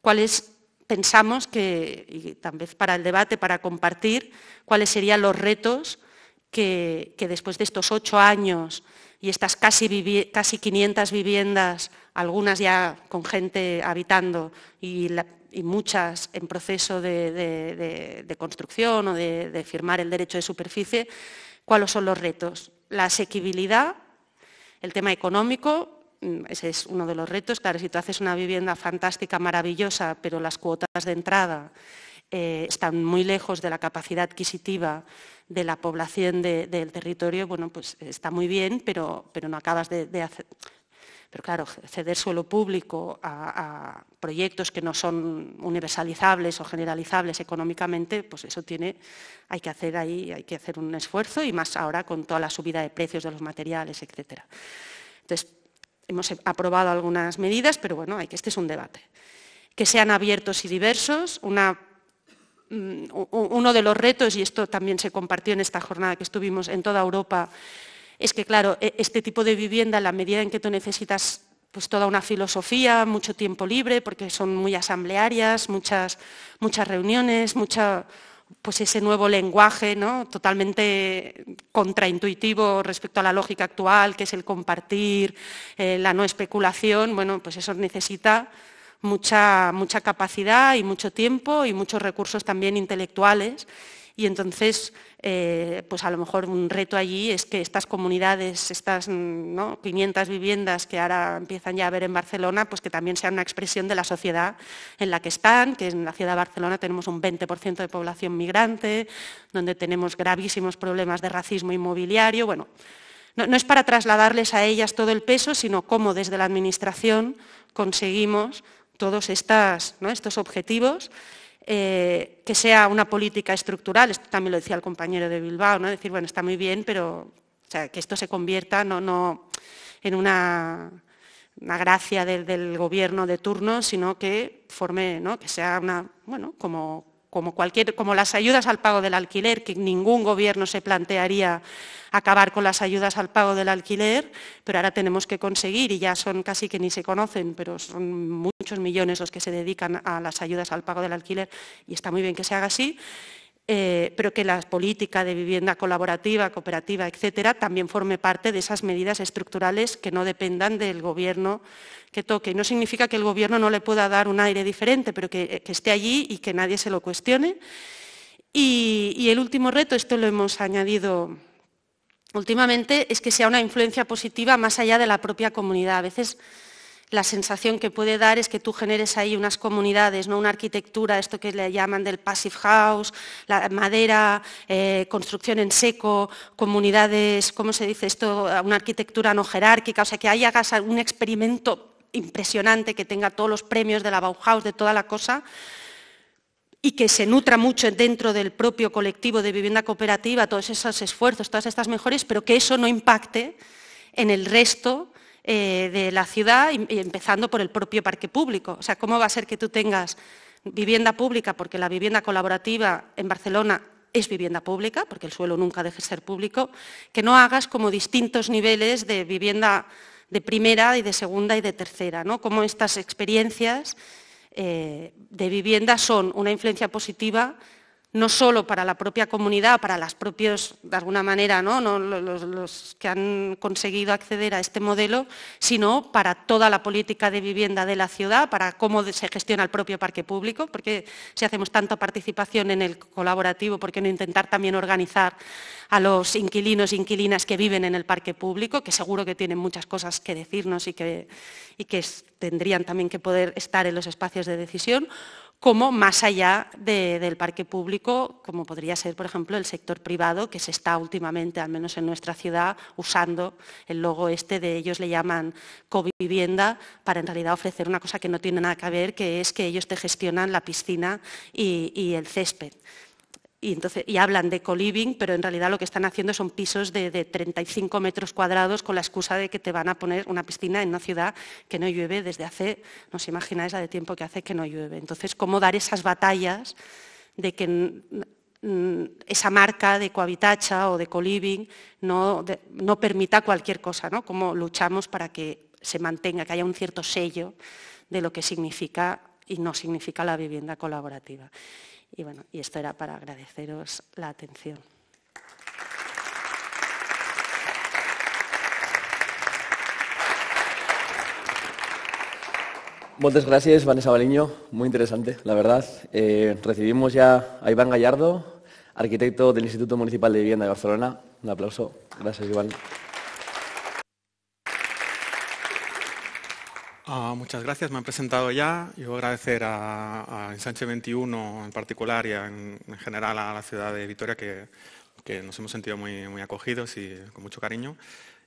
Speaker 3: cuáles pensamos que, y también para el debate, para compartir, cuáles serían los retos que, después de estos ocho años y estas casi, casi 500 viviendas, algunas ya con gente habitando y muchas en proceso de, construcción o de, firmar el derecho de superficie, ¿cuáles son los retos? La asequibilidad, el tema económico, ese es uno de los retos. Claro, si tú haces una vivienda fantástica, maravillosa, pero las cuotas de entrada eh, están muy lejos de la capacidad adquisitiva de la población del territorio, bueno, pues está muy bien, pero, pero no acabas de, hacer, pero claro, ceder suelo público a, proyectos que no son universalizables o generalizables económicamente, pues eso tiene, hay que hacer ahí, hay que hacer un esfuerzo y más ahora con toda la subida de precios de los materiales, etc. Entonces, hemos aprobado algunas medidas, pero bueno, este es un debate. Que sean abiertos y diversos, mm, uno de los retos, y esto también se compartió en esta jornada que estuvimos en toda Europa, es que, claro, e, este tipo de vivienda, en la medida en que tú necesitas pues, toda una filosofía, mucho tiempo libre, porque son muy asamblearias, muchas, muchas reuniones, pues ese nuevo lenguaje ¿no? totalmente contraintuitivo respecto a la lógica actual, que es el compartir, eh, la no especulación, bueno, pues eso necesita mucha, mucha capacidad y mucho tiempo y muchos recursos también intelectuales y entonces, eh, pues a lo mejor un reto allí es que estas comunidades, estas 500 viviendas que ahora empiezan ya a ver en Barcelona, pues que también sean una expresión de la sociedad en la que están, que en la ciudad de Barcelona tenemos un 20% de población migrante, donde tenemos gravísimos problemas de racismo inmobiliario. Bueno, no, es para trasladarles a ellas todo el peso, sino cómo desde la Administración conseguimos todos estas, estos objetivos eh, que sea una política estructural, esto también lo decía el compañero de Bilbao, ¿no? decir, bueno, está muy bien, pero que esto se convierta no, en una, gracia del, gobierno de turno, sino que forme, que sea una, bueno, como, como, cualquier, como las ayudas al pago del alquiler, que ningún gobierno se plantearía acabar con las ayudas al pago del alquiler, pero ahora tenemos que conseguir, y ya son casi que ni se conocen, pero son muchos millones los que se dedican a las ayudas al pago del alquiler, y está muy bien que se haga así, eh, pero que la política de vivienda colaborativa, cooperativa, etcétera, también forme parte de esas medidas estructurales que no dependan del gobierno que toque. No significa que el gobierno no le pueda dar un aire diferente, pero que, esté allí y que nadie se lo cuestione. y, el último reto, esto lo hemos añadido últimamente es que sea una influencia positiva más allá de la propia comunidad. A veces la sensación que puede dar es que tú generes ahí unas comunidades, ¿no? una arquitectura, esto que le llaman del passive house, la madera, eh, construcción en seco, comunidades, ¿cómo se dice esto? Una arquitectura no jerárquica, o sea, que ahí hagas un experimento impresionante que tenga todos los premios de la Bauhaus, de toda la cosa, y que se nutra mucho dentro del propio colectivo de vivienda cooperativa, todos esos esfuerzos, todas estas mejores, pero que eso no impacte en el resto eh, de la ciudad, empezando por el propio parque público. O sea, ¿cómo va a ser que tú tengas vivienda pública, porque la vivienda colaborativa en Barcelona es vivienda pública, porque el suelo nunca deje de ser público, que no hagas como distintos niveles de vivienda de primera y de segunda y de tercera, ¿no? Como estas experiencias eh, de vivienda son una influencia positiva no solo para la propia comunidad, para los propios, de alguna manera, ¿no? los, que han conseguido acceder a este modelo, sino para toda la política de vivienda de la ciudad, para cómo se gestiona el propio parque público, porque si hacemos tanta participación en el colaborativo, ¿por qué no intentar también organizar a los inquilinos e inquilinas que viven en el parque público, que seguro que tienen muchas cosas que decirnos y que, y que tendrían también que poder estar en los espacios de decisión? Como más allá del parque público, como podría ser, por ejemplo, el sector privado, que se está últimamente, al menos en nuestra ciudad, usando el logo este de ellos le llaman covivienda, para en realidad ofrecer una cosa que no tiene nada que ver, que es que ellos te gestionan la piscina y el césped y, hablan de co-living, pero en realidad lo que están haciendo son pisos de, 35 metros cuadrados con la excusa de que te van a poner una piscina en una ciudad que no llueve desde hace, no os imagináis la de tiempo que hace que no llueve. Entonces, ¿cómo dar esas batallas de que esa marca de cohabitacha o de co-living no, no, permita cualquier cosa? ¿no? ¿Cómo luchamos para que se mantenga, que haya un cierto sello de lo que significa y no significa la vivienda colaborativa? Y bueno, y esto era para agradeceros la atención.
Speaker 1: Muchas gracias, Vanessa Baliño. Muy interesante, la verdad. Eh, recibimos ya a Iván Gallardo, arquitecto del Instituto Municipal de Vivienda de Barcelona. Un aplauso. Gracias, Iván.
Speaker 4: Ah, muchas gracias, me han presentado ya. Yo agradecer a, a Ensanche 21 en particular y en, general a la ciudad de Vitoria que, nos hemos sentido muy, muy acogidos y con mucho cariño.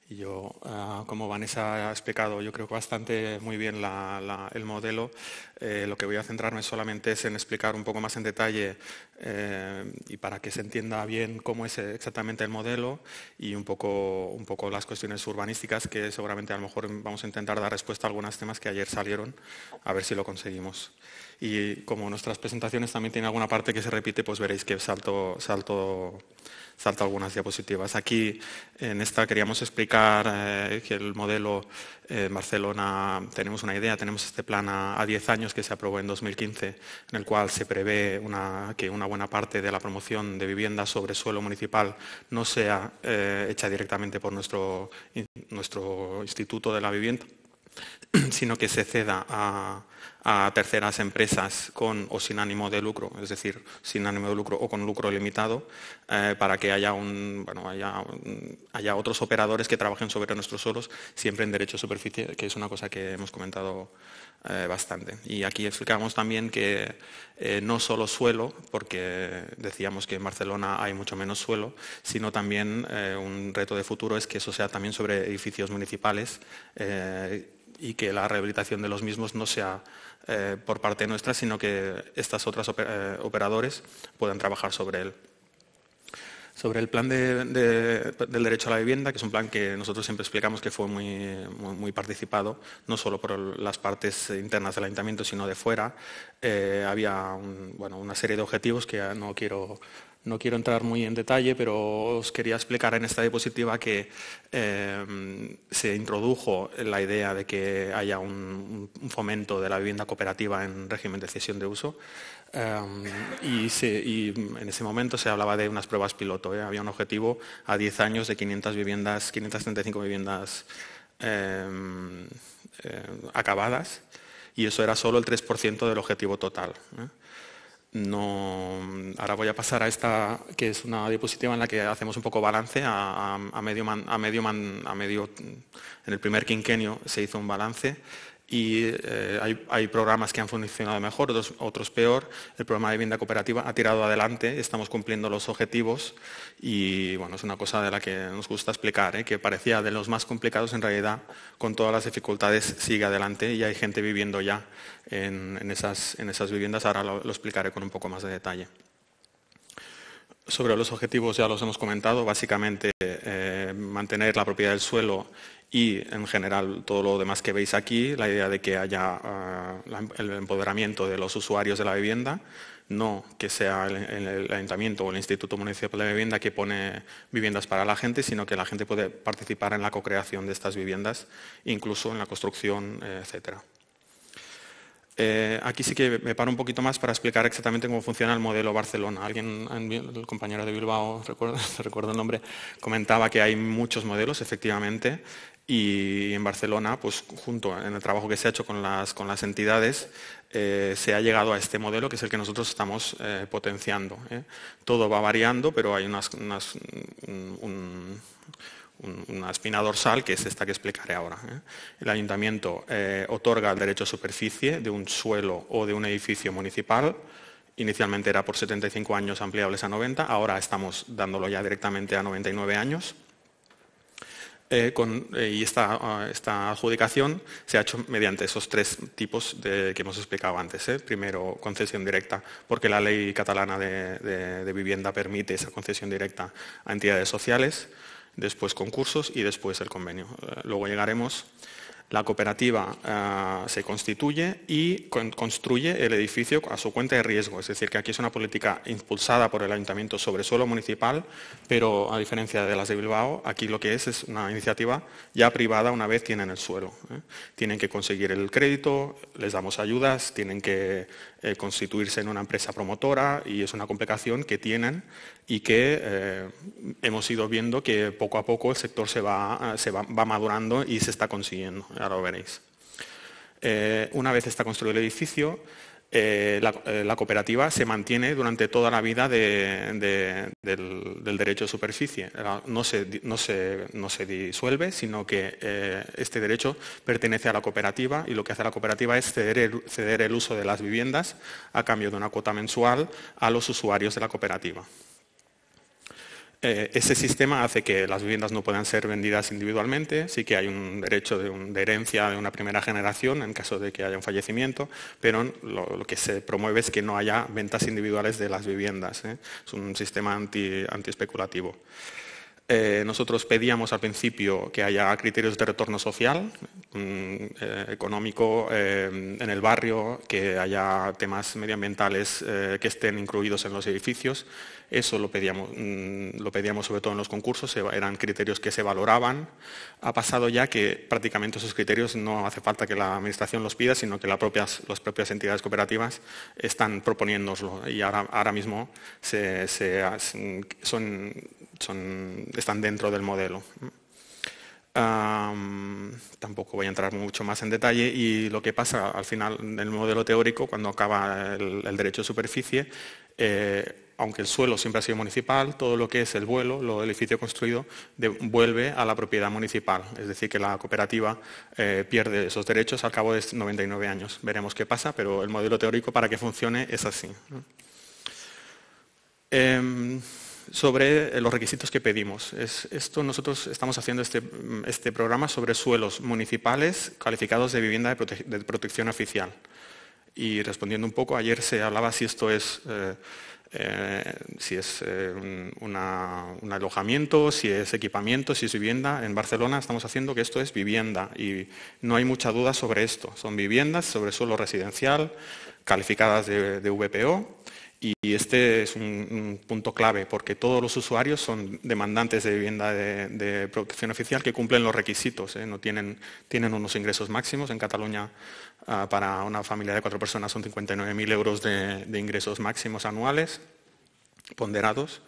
Speaker 4: Yo, ah, como Vanessa ha explicado, yo creo que bastante muy bien el modelo. Eh, lo que voy a centrarme solamente es en explicar un poco más en detalle eh, y para que se entienda bien cómo es exactamente el modelo y un poco, un poco las cuestiones urbanísticas que seguramente a lo mejor vamos a intentar dar respuesta a algunos temas que ayer salieron, a ver si lo conseguimos. Y como nuestras presentaciones también tienen alguna parte que se repite, pues veréis que salto, salto salto algunas diapositivas. Aquí en esta queríamos explicar eh, que el modelo eh, en Barcelona tenemos una idea, tenemos este plan a, 10 años que se aprobó en 2015, en el cual se prevé que una buena parte de la promoción de viviendas sobre suelo municipal no sea eh, hecha directamente por nuestro, nuestro Instituto de la Vivienda, sino que se ceda a, terceras empresas con o sin ánimo de lucro, es decir, sin ánimo de lucro o con lucro limitado, eh, para que haya, un, bueno, haya, haya, otros operadores que trabajen sobre nuestros suelos, siempre en derecho de superficie, que es una cosa que hemos comentado eh, bastante. Y aquí explicamos también que eh, no solo suelo, porque decíamos que en Barcelona hay mucho menos suelo, sino también un reto de futuro es que eso sea también sobre edificios municipales y que la rehabilitación de los mismos no sea eh, por parte nuestra, sino que estas otras eh, operadores puedan trabajar sobre él. Sobre el plan del derecho a la vivienda, que es un plan que nosotros siempre explicamos que fue muy, muy, participado, no solo por las partes internas del ayuntamiento, sino de fuera. Eh, había bueno, una serie de objetivos que no quiero no quiero entrar muy en detalle, pero os quería explicar en esta diapositiva que eh, se introdujo la idea de que haya un, fomento de la vivienda cooperativa en régimen de cesión de uso. Eh, y, en ese momento se hablaba de unas pruebas piloto. ¿eh? Había un objetivo a 10 años de 500 viviendas, 535 viviendas acabadas y eso era solo el 3% del objetivo total. No, ahora voy a pasar a esta, que es una diapositiva en la que hacemos un poco balance. A, medio, a medio, a medio, en el primer quinquenio se hizo un balance y eh, hay, programas que han funcionado mejor, otros, peor. El programa de vivienda cooperativa ha tirado adelante, estamos cumpliendo los objetivos y bueno, es una cosa de la que nos gusta explicar, ¿eh? que parecía de los más complicados en realidad, con todas las dificultades sigue adelante y hay gente viviendo ya en, esas, viviendas, ahora lo, explicaré con un poco más de detalle. Sobre los objetivos ya los hemos comentado, básicamente eh, mantener la propiedad del suelo y en general todo lo demás que veis aquí, la idea de que haya ah, el empoderamiento de los usuarios de la vivienda, no que sea el, ayuntamiento o el Instituto Municipal de Vivienda que pone viviendas para la gente, sino que la gente puede participar en la co-creación de estas viviendas, incluso en la construcción, etc. Eh, aquí sí que me paro un poquito más para explicar exactamente cómo funciona el modelo Barcelona. Alguien, el compañero de Bilbao, recuerdo, recuerdo el nombre, comentaba que hay muchos modelos, efectivamente, y en Barcelona, pues junto en el trabajo que se ha hecho con las, entidades, eh, se ha llegado a este modelo que es el que nosotros estamos eh, potenciando. Todo va variando, pero hay una espina dorsal que es esta que explicaré ahora. El ayuntamiento otorga el derecho a superficie de un suelo o de un edificio municipal. Inicialmente era por 75 años ampliables a 90, ahora estamos dándolo ya directamente a 99 años. Eh, eh, y esta, adjudicación se ha hecho mediante esos tres tipos que hemos explicado antes. ¿eh? Primero, concesión directa, porque la ley catalana de, vivienda permite esa concesión directa a entidades sociales, después concursos y después el convenio. luego llegaremos la cooperativa eh, se constituye y construye el edificio a su cuenta de riesgo. Es decir, que aquí es una política impulsada por el ayuntamiento sobre suelo municipal, pero a diferencia de las de Bilbao, aquí lo que es es una iniciativa ya privada una vez tienen el suelo. ¿eh? Tienen que conseguir el crédito, les damos ayudas, tienen que eh, constituirse en una empresa promotora y es una complicación que tienen y que hemos ido viendo que poco a poco el sector se va, se va madurando y se está consiguiendo ahora lo veréis. Eh, una vez está construido el edificio, eh, eh, la, cooperativa se mantiene durante toda la vida del, derecho de superficie. Se, no se, disuelve, sino que este derecho pertenece a la cooperativa y lo que hace la cooperativa es ceder el uso de las viviendas a cambio de una cuota mensual a los usuarios de la cooperativa. Eh, ese sistema hace que las viviendas no puedan ser vendidas individualmente, sí que hay un derecho de, herencia de una primera generación en caso de que haya un fallecimiento, pero lo, que se promueve es que no haya ventas individuales de las viviendas. ¿eh? Es un sistema anti, especulativo. Eh, nosotros pedíamos al principio que haya criterios de retorno social, mm, económico en el barrio, que haya temas medioambientales que estén incluidos en los edificios eso lo pedíamos, mm, lo pedíamos sobre todo en los concursos, eran criterios que se valoraban. Ha pasado ya que prácticamente esos criterios no hace falta que la Administración los pida, sino que las propias, las propias entidades cooperativas están proponiéndoslo y ahora, ahora mismo son, están dentro del modelo. tampoco voy a entrar mucho más en detalle y lo que pasa al final del modelo teórico, cuando acaba el, derecho de superficie, eh, aunque el suelo siempre ha sido municipal, todo lo que es el vuelo, lo edificio construido, vuelve a la propiedad municipal. Es decir, que la cooperativa eh, pierde esos derechos al cabo de 99 años. Veremos qué pasa, pero el modelo teórico para que funcione es así. Em, sobre los requisitos que pedimos. esto nosotros estamos haciendo este, este, programa sobre suelos municipales calificados de vivienda de, protección oficial. Y respondiendo un poco, ayer se hablaba si esto es... Eh, eh, si es eh, un, alojamiento, si es equipamiento, si es vivienda. En Barcelona estamos haciendo que esto es vivienda y no hay mucha duda sobre esto. Son viviendas sobre suelo residencial, calificadas de, VPO y este es un, punto clave porque todos los usuarios son demandantes de vivienda de, protección oficial que cumplen los requisitos. ¿eh? No tienen, tienen unos ingresos máximos. En Cataluña Ah, para una familia de cuatro personas son 59.000 euros de, ingresos máximos anuales, ponderados.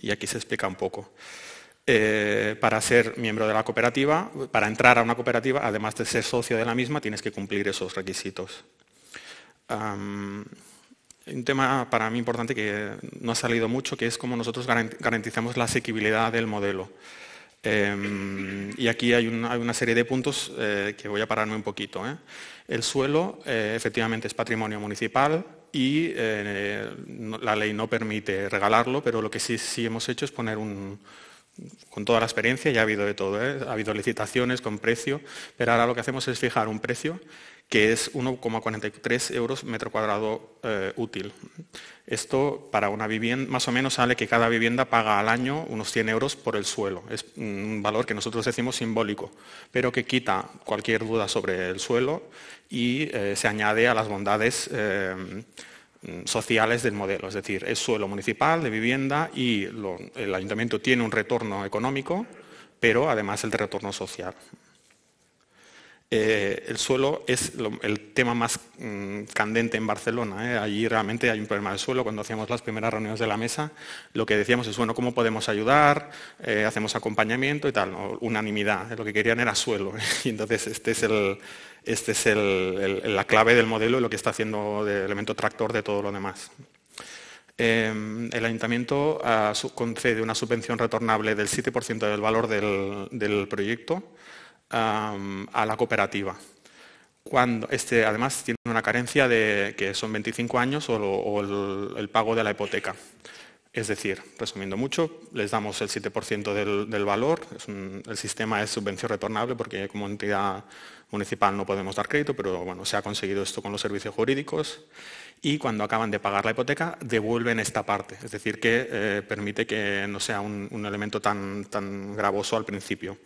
Speaker 4: y aquí se explica un poco. Eh, para ser miembro de la cooperativa, para entrar a una cooperativa, además de ser socio de la misma, tienes que cumplir esos requisitos. Un tema para mí importante que no ha salido mucho, que es cómo nosotros garantizamos la asequibilidad del modelo. Em, y aquí hay una, serie de puntos eh, que voy a pararme un poquito. ¿eh? El suelo eh, efectivamente es patrimonio municipal y la ley no permite regalarlo, pero lo que sí, sí hemos hecho es poner un, con toda la experiencia, ya ha habido de todo, ha habido licitaciones con precio, pero ahora lo que hacemos es fijar un precio que es 1,43 euros metro cuadrado eh, útil. Esto para una vivienda, más o menos sale que cada vivienda paga al año unos 100 euros por el suelo. Es un valor que nosotros decimos simbólico, pero que quita cualquier duda sobre el suelo y eh, se añade a las bondades eh, sociales del modelo. Es decir, es suelo municipal de vivienda y el ayuntamiento tiene un retorno económico, pero además el retorno social. Eh, el suelo es el tema más mm, candente en Barcelona. ¿eh? Allí realmente hay un problema de suelo. Cuando hacíamos las primeras reuniones de la mesa, lo que decíamos es, bueno, ¿cómo podemos ayudar? Eh, hacemos acompañamiento y tal. Unanimidad. Lo que querían era suelo. Y entonces este es, este es la clave del modelo y lo que está haciendo de elemento tractor de todo lo demás. Em, el ayuntamiento ah, concede una subvención retornable del 7% del valor del proyecto a la cooperativa. Este, además tiene una carencia de que son 25 años o, el, pago de la hipoteca. Es decir, resumiendo mucho, les damos el 7% del, valor, el sistema es subvención retornable porque como entidad municipal no podemos dar crédito, pero bueno, se ha conseguido esto con los servicios jurídicos y cuando acaban de pagar la hipoteca devuelven esta parte, es decir, que eh, permite que no sea un, elemento tan gravoso al principio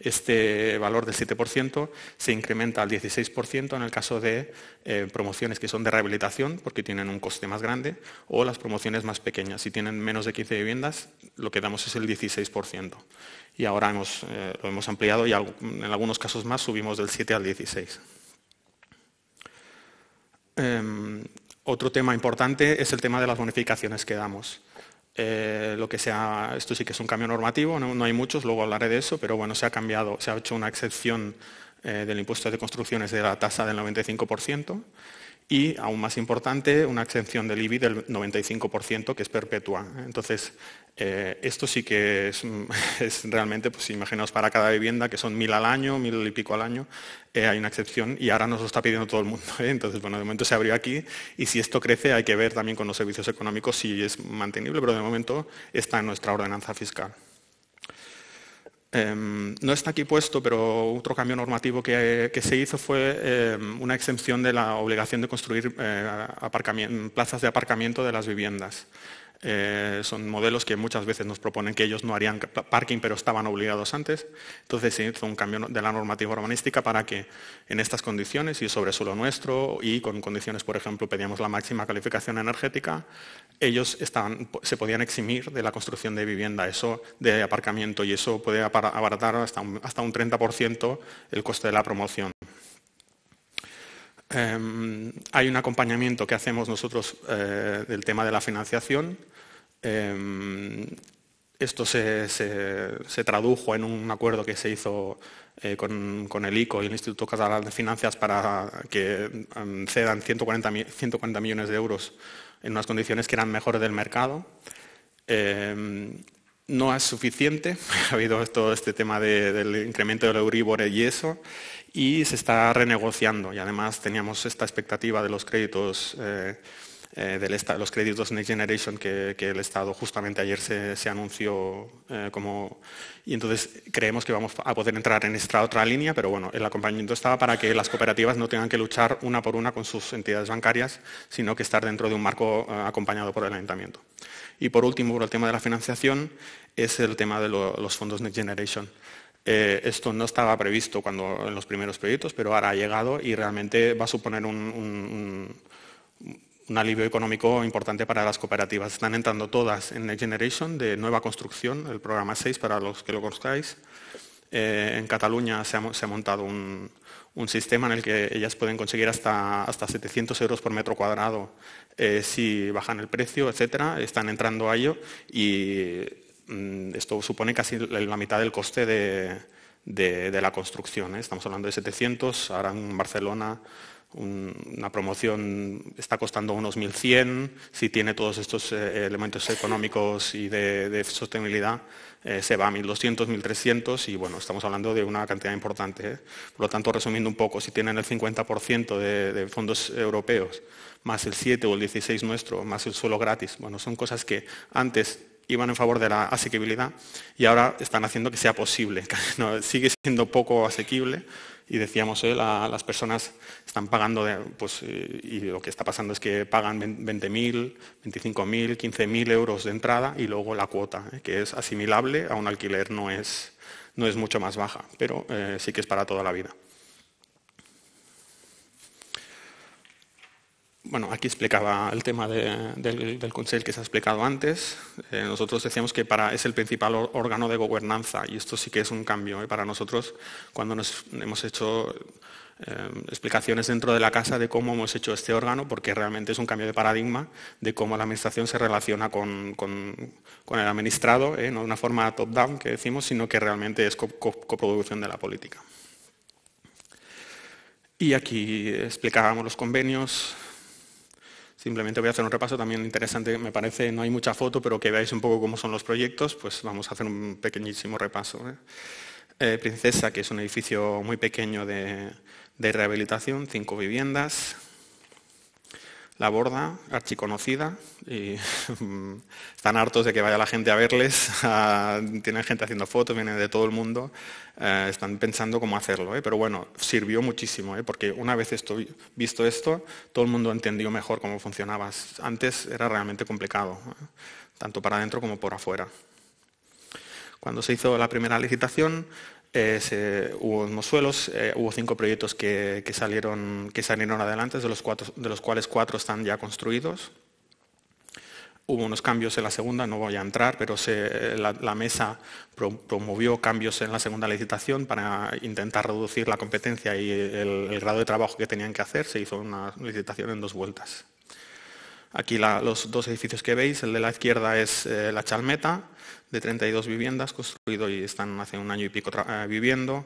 Speaker 4: este valor del 7% se incrementa al 16% en el caso de eh, promociones que son de rehabilitación, porque tienen un coste más grande, o las promociones más pequeñas. Si tienen menos de 15 viviendas, lo que damos es el 16%. Y ahora eh, lo hemos ampliado y en algunos casos más subimos del 7 al 16. Em, otro tema importante es el tema de las bonificaciones que damos. Eh, lo que sea, esto sí que es un cambio normativo, no, hay muchos, luego hablaré de eso, pero bueno, se ha cambiado, se ha hecho una excepción eh, del impuesto de construcciones de la tasa del 95% y, aún más importante, una exención del IBI del 95%, que es perpetua. Entonces, eh, esto sí que es, realmente, pues imaginaos para cada vivienda, que son mil al año, mil y pico al año, eh, hay una excepción y ahora nos lo está pidiendo todo el mundo. ¿eh? Entonces, bueno, de momento se abrió aquí y si esto crece hay que ver también con los servicios económicos si es mantenible, pero de momento está en nuestra ordenanza fiscal. Em, no está aquí puesto, pero otro cambio normativo que, se hizo fue em, una exención de la obligación de construir eh, plazas de aparcamiento de las viviendas. Eh, son modelos que muchas veces nos proponen que ellos no harían parking, pero estaban obligados antes. Entonces se hizo un cambio de la normativa urbanística para que en estas condiciones y sobre suelo nuestro y con condiciones, por ejemplo, pedíamos la máxima calificación energética, ellos se podían eximir de la construcción de vivienda, eso de aparcamiento, y eso puede abaratar hasta un, hasta un 30% el coste de la promoción. Em, hay un acompañamiento que hacemos nosotros eh, del tema de la financiación. Em, esto se, tradujo en un acuerdo que se hizo eh, con, el ICO y el Instituto Catalán de Finanzas para que em, cedan 140, 140, millones de euros en unas condiciones que eran mejores del mercado. no es suficiente, ha habido todo este tema del incremento del Euribor y eso, y se está renegociando y además teníamos esta expectativa de los créditos eh, eh, los créditos Next Generation que, el Estado justamente ayer se, anunció eh, como y entonces creemos que vamos a poder entrar en esta otra línea, pero bueno, el acompañamiento estaba para que las cooperativas no tengan que luchar una por una con sus entidades bancarias, sino que estar dentro de un marco acompañado por el ayuntamiento. Y por último, por el tema de la financiación, es el tema de los fondos Next Generation. Eh, esto no estaba previsto cuando, en los primeros proyectos, pero ahora ha llegado y realmente va a suponer un, alivio económico importante para las cooperativas. Están entrando todas en Next Generation de nueva construcción, el programa 6 para los que lo conozcáis. Eh, en Cataluña se ha, montado un, sistema en el que ellas pueden conseguir hasta, hasta 700 euros por metro cuadrado eh, si bajan el precio, etcétera. Están entrando a ello y esto supone casi la mitad del coste de, la construcción. ¿eh? Estamos hablando de 700, ahora en Barcelona una promoción está costando unos 1.100, si tiene todos estos eh, elementos económicos y de, sostenibilidad, eh, se va a 1.200, 1.300 y bueno, estamos hablando de una cantidad importante. Por lo tanto, resumiendo un poco, si tienen el 50% de, de, fondos europeos, más el 7 o el 16 nuestro, más el suelo gratis, bueno, son cosas que antes iban en favor de la asequibilidad y ahora están haciendo que sea posible. sigue siendo poco asequible y decíamos, eh, las personas están pagando, pues, eh, y lo que está pasando es que pagan 20.000, 25.000, 15.000 euros de entrada y luego la cuota, eh, que es asimilable a un alquiler, no es, no es mucho más baja, pero sí que es para toda la vida. Bueno, aquí explicaba el tema del, Consejo que se ha explicado antes. Eh, nosotros decíamos que es el principal órgano de gobernanza y esto sí que es un cambio para nosotros cuando hemos hecho Em, explicaciones dentro de la casa de cómo hemos hecho este órgano, porque realmente es un cambio de paradigma de cómo la administración se relaciona con, el administrado, ¿eh? no de una forma top-down que decimos, sino que realmente es coproducción de la política. Y aquí explicábamos los convenios. Simplemente voy a hacer un repaso también interesante, me parece, no hay mucha foto, pero que veáis un poco cómo son los proyectos, pues vamos a hacer un pequeñísimo repaso. ¿eh? Eh, Princesa, que es un edificio muy pequeño de, de rehabilitación, cinco viviendas. La borda, archiconocida, y están hartos de que vaya la gente a verles, tienen gente haciendo fotos, vienen de todo el mundo, eh, están pensando cómo hacerlo, ¿eh? pero bueno, sirvió muchísimo, ¿eh? porque una vez visto esto, todo el mundo entendió mejor cómo funcionaba. Antes era realmente complicado, tanto para adentro como por afuera. Cuando se hizo la primera licitación, eh, hubo unos suelos, eh, hubo cinco proyectos que, salieron, que salieron adelante, de los, de los cuales cuatro están ya construidos. Hubo unos cambios en la segunda, no voy a entrar, pero la, mesa promovió cambios en la segunda licitación para intentar reducir la competencia y el, grado de trabajo que tenían que hacer. Se hizo una licitación en dos vueltas. Aquí los dos edificios que veis, el de la izquierda es eh, la Chalmeta, de 32 viviendas construido y están hace un año y pico eh, viviendo.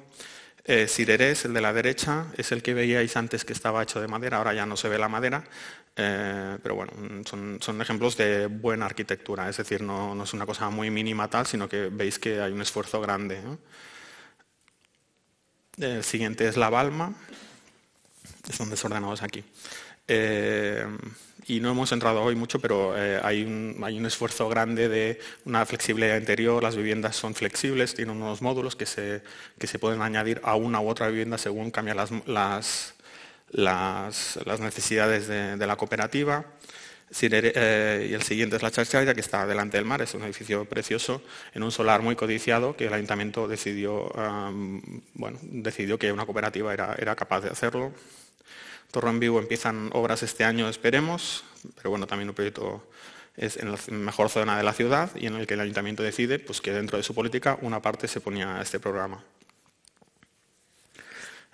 Speaker 4: Eh, el de la derecha, es el que veíais antes que estaba hecho de madera, ahora ya no se ve la madera, eh, pero bueno, son, ejemplos de buena arquitectura, es decir, no, es una cosa muy mínima tal, sino que veis que hay un esfuerzo grande. El siguiente es la Balma, están desordenados aquí y no hemos entrado hoy mucho, pero eh, hay, un, esfuerzo grande de una flexibilidad interior, las viviendas son flexibles, tienen unos módulos que se, se pueden añadir a una u otra vivienda según cambian las, las, necesidades de, la cooperativa. Eh, y el siguiente es la Charchaya, que está delante del mar, es un edificio precioso, en un solar muy codiciado, que el ayuntamiento decidió, bueno, decidió que una cooperativa era, era capaz de hacerlo. Torre en Vivo empiezan obras este año, esperemos, pero bueno, también un proyecto es en la mejor zona de la ciudad y en el que el ayuntamiento decide pues, que dentro de su política una parte se ponía a este programa.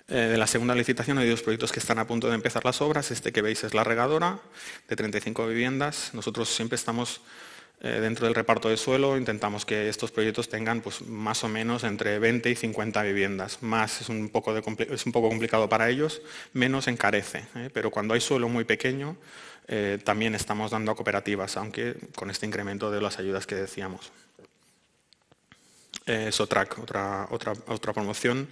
Speaker 4: Eh, de la segunda licitación hay dos proyectos que están a punto de empezar las obras. Este que veis es la regadora de 35 viviendas. Nosotros siempre estamos dentro del reparto de suelo intentamos que estos proyectos tengan pues, más o menos entre 20 y 50 viviendas. Más es un poco, es un poco complicado para ellos, menos encarece. ¿eh? Pero cuando hay suelo muy pequeño, eh, también estamos dando a cooperativas, aunque con este incremento de las ayudas que decíamos. Sotrac, otra, otra, otra promoción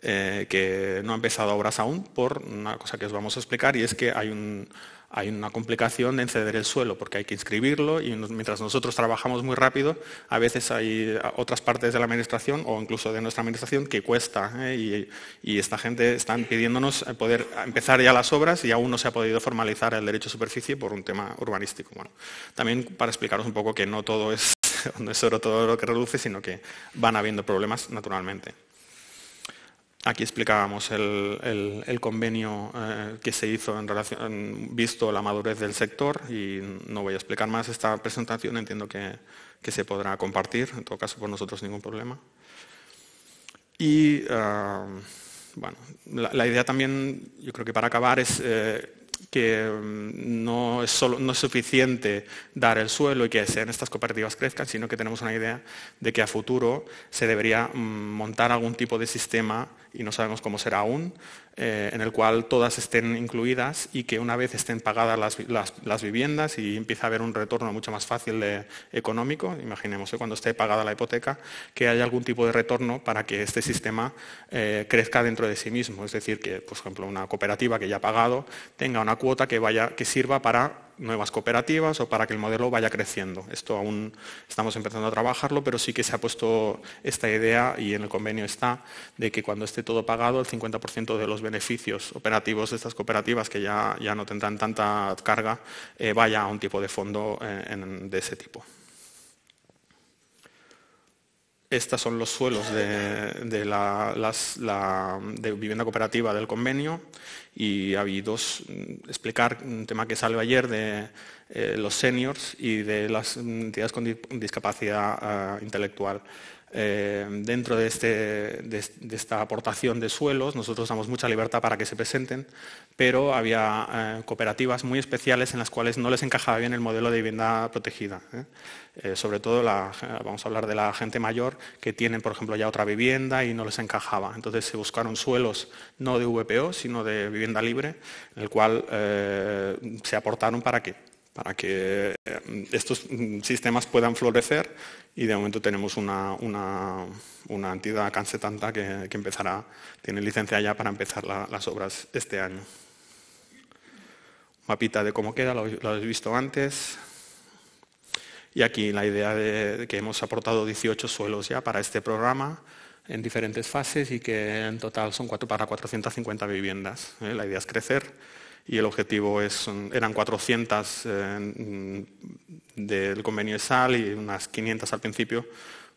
Speaker 4: que no ha empezado obras aún por una cosa que os vamos a explicar y es que hay un, hay una complicación en ceder el suelo porque hay que inscribirlo y mientras nosotros trabajamos muy rápido, a veces hay otras partes de la administración o incluso de nuestra administración que cuesta ¿eh? y, esta gente están pidiéndonos poder empezar ya las obras y aún no se ha podido formalizar el derecho a superficie por un tema urbanístico. Bueno, también para explicaros un poco que no todo es, no es oro todo lo que reduce, sino que van habiendo problemas naturalmente. Aquí explicábamos el, convenio eh, que se hizo en relación, visto la madurez del sector y no voy a explicar más esta presentación, entiendo que, se podrá compartir, en todo caso por nosotros ningún problema. Y ah, bueno, la, idea también, yo creo que para acabar es eh, que mm, no es, solo, no es suficiente dar el suelo y que en estas cooperativas crezcan, sino que tenemos una idea de que a futuro se debería mm, montar algún tipo de sistema, y no sabemos cómo será aún, eh, en el cual todas estén incluidas y que una vez estén pagadas las, viviendas y empiece a haber un retorno mucho más fácil económico, imaginemos que cuando esté pagada la hipoteca, que haya algún tipo de retorno para que este sistema eh, crezca dentro de sí mismo. Es decir, que, por ejemplo, una cooperativa que ya ha pagado tenga una cuota que, vaya, que sirva para nuevas cooperativas o para que el modelo vaya creciendo. Esto aún estamos empezando a trabajarlo, pero sí que se ha puesto esta idea y en el convenio está de que cuando esté todo pagado, el 50% de los beneficios operativos de estas cooperativas que ya, ya no tendrán tanta carga, eh, vaya a un tipo de fondo eh, de ese tipo. Estos son los suelos de, la, vivienda cooperativa del convenio. Y ha habido mm, explicar un tema que salió ayer de eh, los seniors y de las entidades con discapacidad ah, intelectual. Eh, dentro este, de, esta aportación de suelos, nosotros damos mucha libertad para que se presenten, pero había eh, cooperativas muy especiales en las cuales no les encajaba bien el modelo de vivienda protegida. sobre todo, vamos a hablar de la gente mayor que tienen, por ejemplo, ya otra vivienda y no les encajaba. Entonces se buscaron suelos no de VPO, sino de vivienda libre, en el cual se aportaron para que para que estos sistemas puedan florecer y de momento tenemos una, entidad cansetanta que, que empezará, tiene licencia ya para empezar las obras este año. Mapita de cómo queda, lo, habéis visto antes. Y aquí la idea de, que hemos aportado 18 suelos ya para este programa en diferentes fases y que en total son para 450 viviendas. ¿eh? La idea es crecer y el objetivo es, eran 400 eh, del convenio SAL y unas 500 al principio.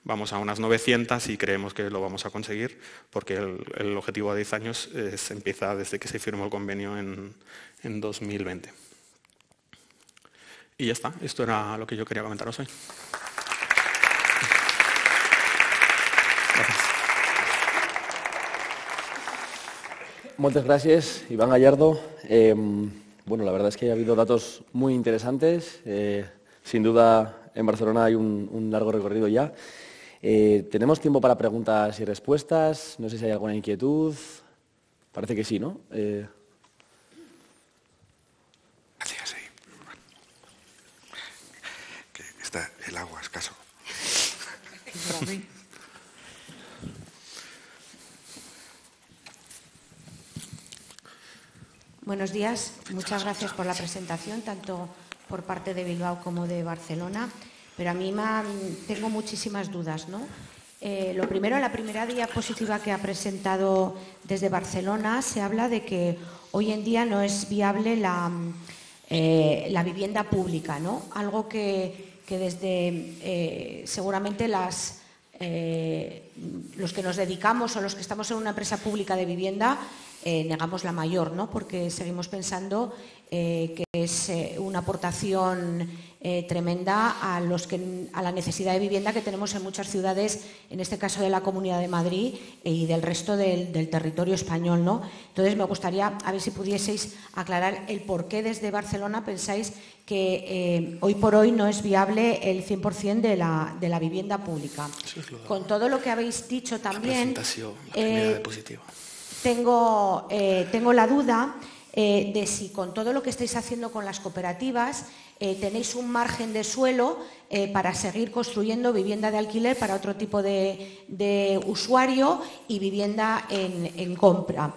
Speaker 4: Vamos a unas 900 y creemos que lo vamos a conseguir porque el, objetivo a 10 años empieza desde que se firmó el convenio en, en 2020. Y ya está, esto era lo que yo quería comentaros hoy.
Speaker 1: Muchas gracias, Iván Gallardo. Em, bueno, la verdad es que ha habido datos muy interesantes. Eh, sin duda, en Barcelona hay un, largo recorrido ya. Eh, ¿Tenemos tiempo para preguntas y respuestas? No sé si hay alguna inquietud. Parece que sí, ¿no? Eh,
Speaker 2: Gracias, sí. está el agua escaso.
Speaker 5: Buenos días, muchas gracias por la presentación, tanto por parte de Bilbao como de Barcelona, pero a mí tengo muchísimas dudas. ¿no? Eh, lo primero, la primera diapositiva que ha presentado desde Barcelona se habla de que hoy en día no es viable la, eh, vivienda pública, ¿no? algo que, desde eh, seguramente los que nos dedicamos o los que estamos en una empresa pública de vivienda eh, negamos la mayor, ¿no? porque seguimos pensando eh, que es eh, una aportación tremenda a, los que, a la necesidad de vivienda que tenemos en muchas ciudades, en este caso de la Comunidad de Madrid y del resto del, territorio español. ¿no? Entonces, me gustaría a ver si pudieseis aclarar el por qué desde Barcelona pensáis que hoy por hoy no es viable el 100% de la, de la vivienda pública. Con todo lo que habéis dicho también...
Speaker 4: La
Speaker 5: tengo, eh, tengo la duda eh, de si con todo lo que estáis haciendo con las cooperativas eh, tenéis un margen de suelo para seguir construyendo vivienda de alquiler para otro tipo de, usuario y vivienda en, compra.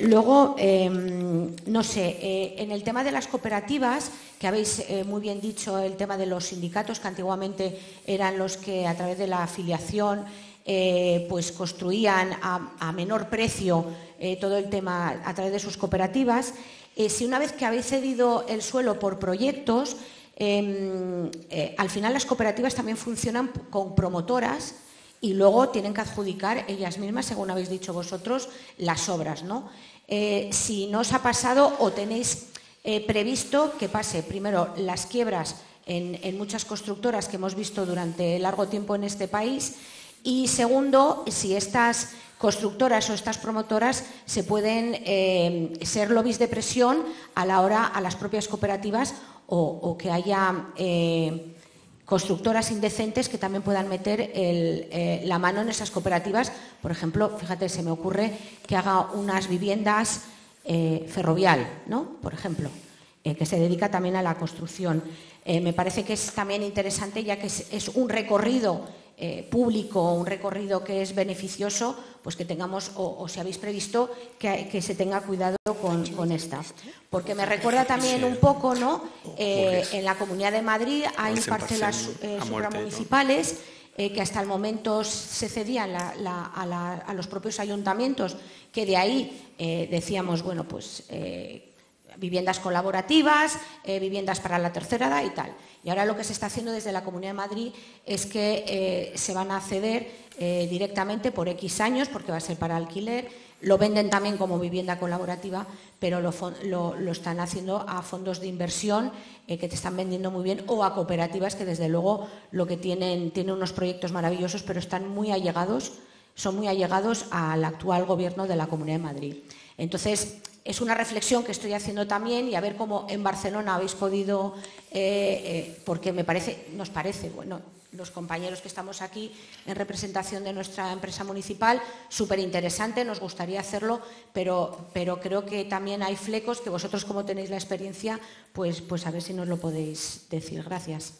Speaker 5: luego, em, no sé, en el tema de las cooperativas, que habéis muy bien dicho el tema de los sindicatos, que antiguamente eran los que a través de la afiliación eh, pues construían a, menor precio eh, todo el tema a través de sus cooperativas. Eh, si una vez que habéis cedido el suelo por proyectos, em, al final las cooperativas también funcionan con promotoras y luego tienen que adjudicar ellas mismas, según habéis dicho vosotros, las obras. ¿no? si no os ha pasado o tenéis previsto que pase primero las quiebras en muchas constructoras que hemos visto durante largo tiempo en este país y segundo, si estas constructoras o estas promotoras se pueden eh, ser lobbies de presión a la hora a las propias cooperativas o, que haya eh, constructoras indecentes que también puedan meter eh, la mano en esas cooperativas. Por ejemplo, fíjate, se me ocurre que haga unas viviendas ferrovial, ¿no? Por ejemplo, que se dedica también a la construcción. me parece que es también interesante ya que es un recorrido eh, público, un recorrido que es beneficioso, pues que tengamos, o, si habéis previsto, que, se tenga cuidado con, esta. Porque me recuerda también un poco, ¿no? Eh, en la Comunidad de Madrid hay parcelas eh, supramunicipales que hasta el momento se cedían a, los propios ayuntamientos, que de ahí decíamos, bueno, pues viviendas colaborativas, eh, viviendas para la tercera edad y tal. Y ahora lo que se está haciendo desde la Comunidad de Madrid es que eh, se van a acceder directamente por X años, porque va a ser para alquiler, lo venden también como vivienda colaborativa, pero lo, están haciendo a fondos de inversión que te están vendiendo muy bien o a cooperativas que desde luego lo que tienen, tienen unos proyectos maravillosos, pero están muy allegados, son muy allegados al actual gobierno de la Comunidad de Madrid. Entonces, es una reflexión que estoy haciendo también y a ver cómo en Barcelona habéis podido, eh, eh, porque me parece, nos parece, bueno, los compañeros que estamos aquí en representación de nuestra empresa municipal, súper interesante, nos gustaría hacerlo, pero, pero, creo que también hay flecos que vosotros como tenéis la experiencia, pues, pues a ver si nos lo podéis decir. Gracias.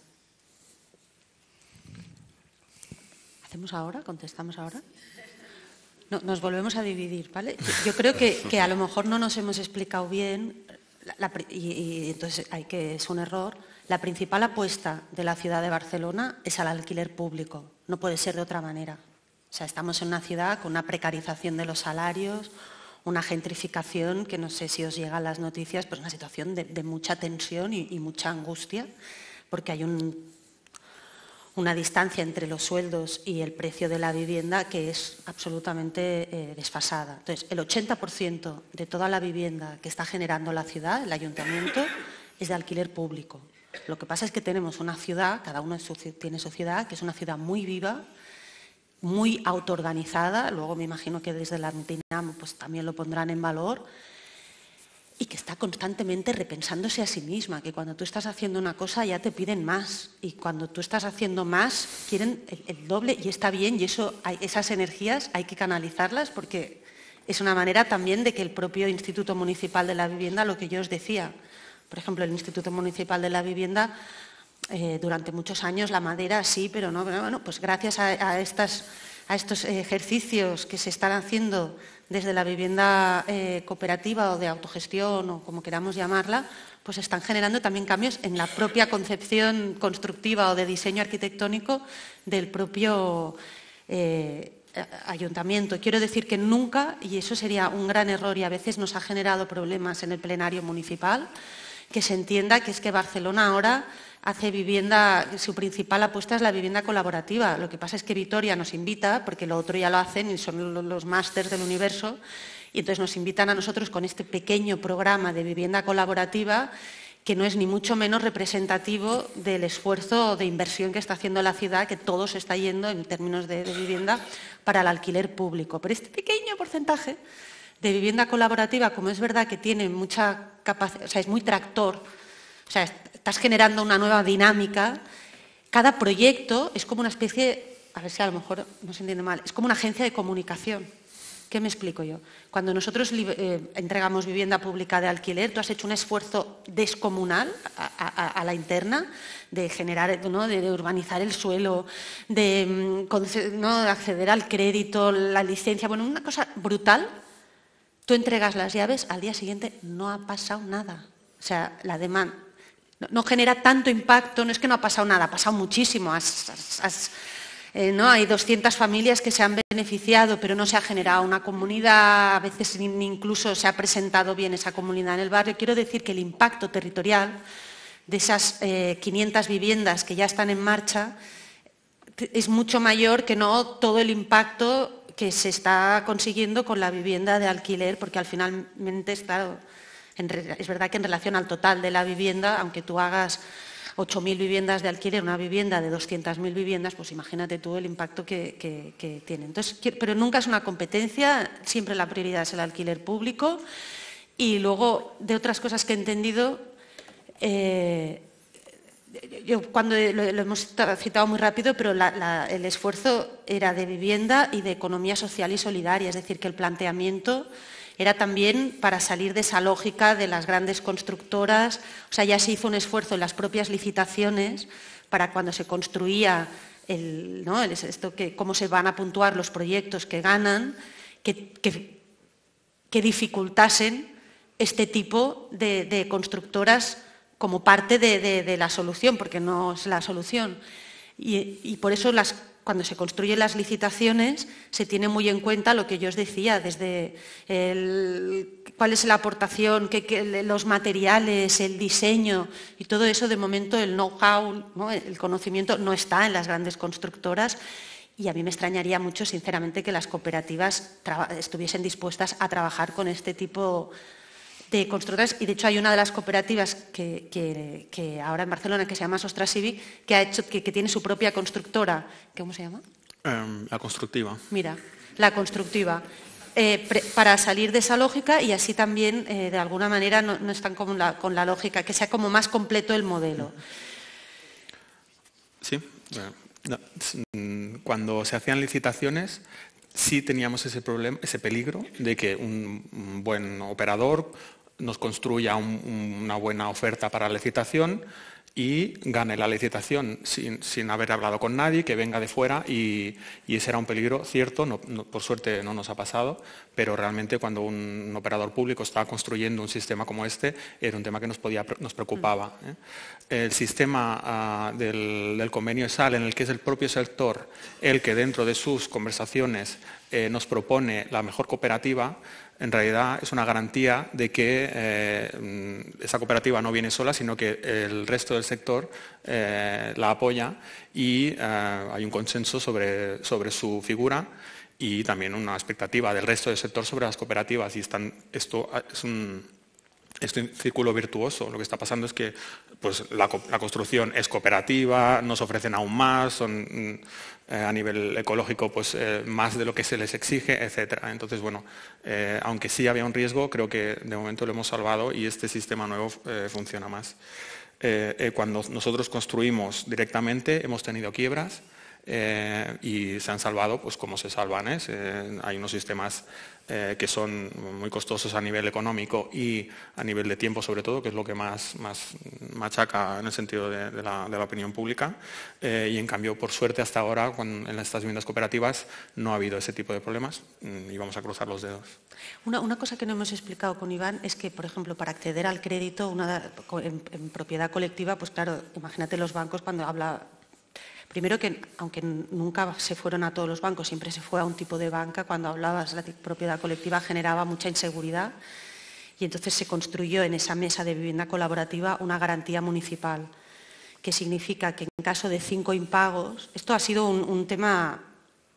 Speaker 3: ¿Hacemos ahora? ¿Contestamos ahora? Nos volvemos a dividir, ¿vale? Yo creo que, a lo mejor no nos hemos explicado bien, y, entonces hay que, es un error, la principal apuesta de la ciudad de Barcelona es al alquiler público, no puede ser de otra manera. O sea, estamos en una ciudad con una precarización de los salarios, una gentrificación que no sé si os llegan las noticias, pues una situación de, mucha tensión y mucha angustia, porque hay un una distancia entre los sueldos y el precio de la vivienda que es absolutamente eh, desfasada. Entonces, el 80% de toda la vivienda que está generando la ciudad, el ayuntamiento, es de alquiler público. Lo que pasa es que tenemos una ciudad, cada uno tiene su ciudad, que es una ciudad muy viva, muy autoorganizada, luego me imagino que desde la Argentina pues, también lo pondrán en valor, y que está constantemente repensándose a sí misma, que cuando tú estás haciendo una cosa ya te piden más y cuando tú estás haciendo más quieren el, doble y está bien y eso, esas energías hay que canalizarlas porque es una manera también de que el propio Instituto Municipal de la Vivienda, lo que yo os decía, por ejemplo, el Instituto Municipal de la Vivienda, eh, durante muchos años la madera sí, pero no, bueno, pues gracias a, estas, a estos ejercicios que se están haciendo desde la vivienda eh, cooperativa o de autogestión o como queramos llamarla, pues están generando también cambios en la propia concepción constructiva o de diseño arquitectónico del propio eh, ayuntamiento. Quiero decir que nunca, y eso sería un gran error y a veces nos ha generado problemas en el plenario municipal, que se entienda que es que Barcelona ahora hace vivienda, su principal apuesta es la vivienda colaborativa. Lo que pasa es que Vitoria nos invita, porque lo otro ya lo hacen y son los másters del universo, y entonces nos invitan a nosotros con este pequeño programa de vivienda colaborativa que no es ni mucho menos representativo del esfuerzo de inversión que está haciendo la ciudad, que todo se está yendo en términos de, vivienda para el alquiler público. Pero este pequeño porcentaje de vivienda colaborativa, como es verdad que tiene mucha capacidad, o sea, es muy tractor, o sea, estás generando una nueva dinámica. Cada proyecto es como una especie, a ver si a lo mejor no se entiende mal, es como una agencia de comunicación. ¿Qué me explico yo? Cuando nosotros eh, entregamos vivienda pública de alquiler, tú has hecho un esfuerzo descomunal a, la interna de generar, de, urbanizar el suelo, de, mm, ¿no? de acceder al crédito, la licencia, bueno, una cosa brutal. Tú entregas las llaves, al día siguiente no ha pasado nada. O sea, la demanda, no, genera tanto impacto, no es que no ha pasado nada, ha pasado muchísimo. Eh, ¿no? Hay 200 familias que se han beneficiado, pero no se ha generado una comunidad, a veces incluso se ha presentado bien esa comunidad en el barrio. Quiero decir que el impacto territorial de esas 500 eh, viviendas que ya están en marcha es mucho mayor que no todo el impacto que se está consiguiendo con la vivienda de alquiler, porque al finalmente está es verdad que en relación al total de la vivienda, aunque tú hagas 8.000 viviendas de alquiler, una vivienda de 200.000 viviendas, pues imagínate tú el impacto que, tiene. Entonces, pero nunca es una competencia, siempre la prioridad es el alquiler público. Y luego, de otras cosas que he entendido, eh, yo cuando lo, hemos citado muy rápido, pero el esfuerzo era de vivienda y de economía social y solidaria, es decir, que el planteamiento era también para salir de esa lógica de las grandes constructoras, o sea, ya se hizo un esfuerzo en las propias licitaciones para cuando se construía el, esto que, cómo se van a puntuar los proyectos que ganan, que, dificultasen este tipo de, constructoras como parte de, la solución, porque no es la solución. Y, por eso las cuando se construyen las licitaciones se tiene muy en cuenta lo que yo os decía, desde cuál es la aportación, los materiales, el diseño y todo eso, de momento el know-how, el conocimiento no está en las grandes constructoras y a mí me extrañaría mucho, sinceramente, que las cooperativas estuviesen dispuestas a trabajar con este tipo de constructoras. Y de hecho hay una de las cooperativas que, ahora en Barcelona, que se llama Sostrasivi, que, ha hecho, que, tiene su propia constructora. ¿Cómo se llama?
Speaker 4: Em, la constructiva.
Speaker 3: Mira, la constructiva. Eh, para salir de esa lógica y así también, eh, de alguna manera, no, están con la, con la, lógica, que sea como más completo el modelo.
Speaker 4: Sí. Mm, cuando se hacían licitaciones, sí teníamos ese, problema, ese peligro de que un, buen operador nos construya una buena oferta para la licitación y gane la licitación sin, haber hablado con nadie, que venga de fuera y, ese era un peligro cierto, por suerte no nos ha pasado, pero realmente cuando un, operador público estaba construyendo un sistema como este era un tema que nos, podía, nos preocupaba. ¿eh? El sistema ah, del, del, convenio SAL en el que es el propio sector el que dentro de sus conversaciones eh, nos propone la mejor cooperativa, en realidad es una garantía de que eh, esa cooperativa no viene sola, sino que el resto del sector eh, la apoya y eh, hay un consenso sobre, sobre, su figura y también una expectativa del resto del sector sobre las cooperativas. Y están, esto es un, círculo virtuoso. Lo que está pasando es que pues, la, la construcción es cooperativa, nos ofrecen aún más, son eh, a nivel ecológico pues, eh, más de lo que se les exige, etc. Entonces, bueno, eh, aunque sí había un riesgo, creo que de momento lo hemos salvado y este sistema nuevo funciona más. cuando nosotros construimos directamente hemos tenido quiebras, eh, y se han salvado pues como se salvan. ¿eh? hay unos sistemas eh, que son muy costosos a nivel económico y a nivel de tiempo sobre todo, que es lo que más, más machaca en el sentido de, la, opinión pública. y en cambio, por suerte, hasta ahora, en estas viviendas cooperativas no ha habido ese tipo de problemas mm, y vamos a cruzar los dedos.
Speaker 3: Una, cosa que no hemos explicado con Iván es que, por ejemplo, para acceder al crédito en propiedad colectiva, pues claro, imagínate los bancos cuando habla Primero que, aunque nunca se fueron a todos los bancos, siempre se fue a un tipo de banca, cuando hablabas de la propiedad colectiva generaba mucha inseguridad y entonces se construyó en esa mesa de vivienda colaborativa una garantía municipal, que significa que en caso de cinco impagos, esto ha sido un, tema,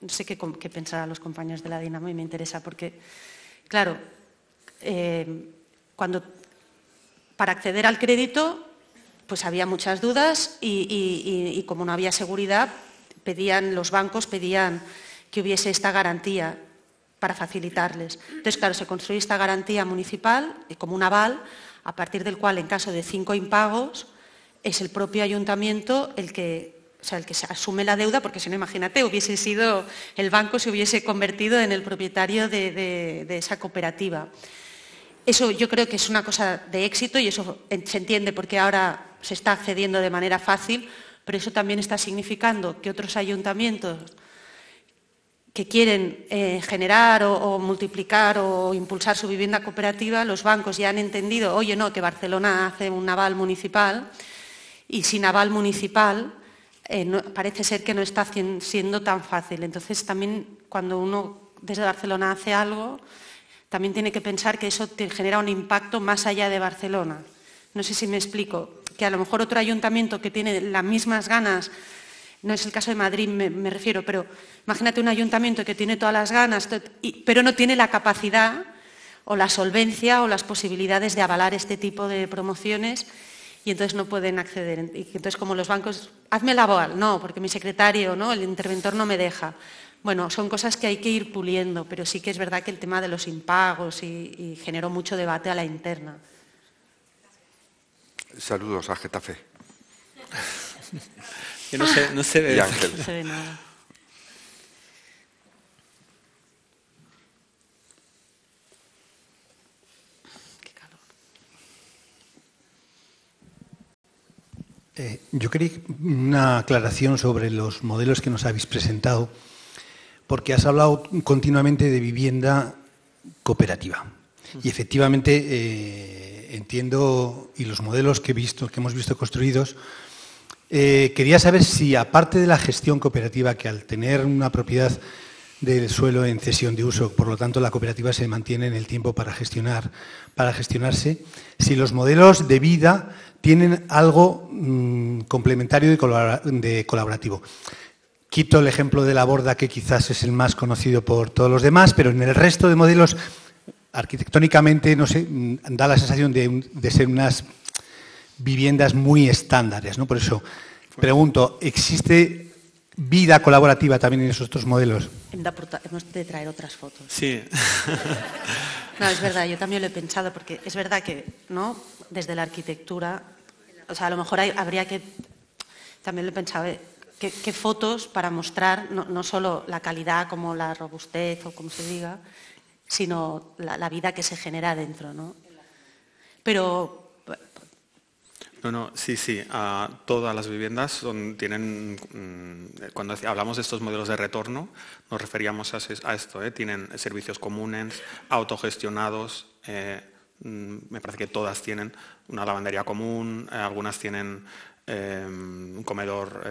Speaker 3: no sé qué, pensarán los compañeros de la Dinamo y me interesa porque, claro, eh, cuando para acceder al crédito pues había muchas dudas y, como no había seguridad, pedían, los bancos pedían que hubiese esta garantía para facilitarles. Entonces, claro, se construye esta garantía municipal eh, como un aval, a partir del cual, en caso de cinco impagos, es el propio ayuntamiento el que, sea, el que asume la deuda, porque si no, imagínate, hubiese sido, el banco se hubiese convertido en el propietario de esa cooperativa. Eso yo creo que es una cosa de éxito y eso se entiende porque ahora se está accediendo de manera fácil, pero eso también está significando que otros ayuntamientos que quieren eh, generar o, multiplicar o impulsar su vivienda cooperativa, los bancos ya han entendido, oye, no, que Barcelona hace un naval municipal y sin naval municipal eh, parece ser que no está siendo tan fácil. Entonces, también cuando uno desde Barcelona hace algo, también tiene que pensar que eso te genera un impacto más allá de Barcelona. No sé si me explico, que a lo mejor otro ayuntamiento que tiene las mismas ganas, no es el caso de Madrid, me, refiero, pero imagínate un ayuntamiento que tiene todas las ganas, pero no tiene la capacidad o la solvencia o las posibilidades de avalar este tipo de promociones y entonces no pueden acceder. Y entonces como los bancos, hazme la voal, no, porque mi secretario, ¿no? el interventor no me deja. Bueno, son cosas que hay que ir puliendo, pero sí que es verdad que el tema de los impagos y, generó mucho debate a la interna.
Speaker 2: Saludos a Getafe.
Speaker 4: no sé, no se ve,
Speaker 2: No
Speaker 3: se ve nada.
Speaker 6: Eh, yo quería una aclaración sobre los modelos que nos habéis presentado porque has hablado continuamente de vivienda cooperativa. Y efectivamente eh, entiendo, y los modelos que, he visto, que hemos visto construidos, Eh, quería saber si, aparte de la gestión cooperativa, que al tener una propiedad del suelo en cesión de uso, por lo tanto la cooperativa se mantiene en el tiempo para gestionar, para gestionarse, si los modelos de vida tienen algo mm, complementario de, colaborativo. Quito el ejemplo de la borda, que quizás es el más conocido por todos los demás, pero en el resto de modelos, arquitectónicamente, no sé, mm, da la sensación de, ser unas viviendas muy estándares. ¿no? Por eso pregunto, ¿existe vida colaborativa también en esos otros modelos?
Speaker 3: Hemos de traer otras fotos.
Speaker 4: Sí.
Speaker 3: no, es verdad, yo también lo he pensado, porque es verdad que ¿no? desde la arquitectura, o sea, a lo mejor habría que, también lo he pensado, eh, ¿qué, fotos para mostrar no, solo la calidad como la robustez o como se diga, sino la, vida que se genera dentro, ¿no? Pero
Speaker 4: no, no, sí, sí. todas las viviendas tienen, mm, cuando hablamos de estos modelos de retorno, nos referíamos a, esto. ¿eh? Tienen servicios comunes, autogestionados. Eh, mm, me parece que todas tienen una lavandería común, eh, algunas tienen un comedor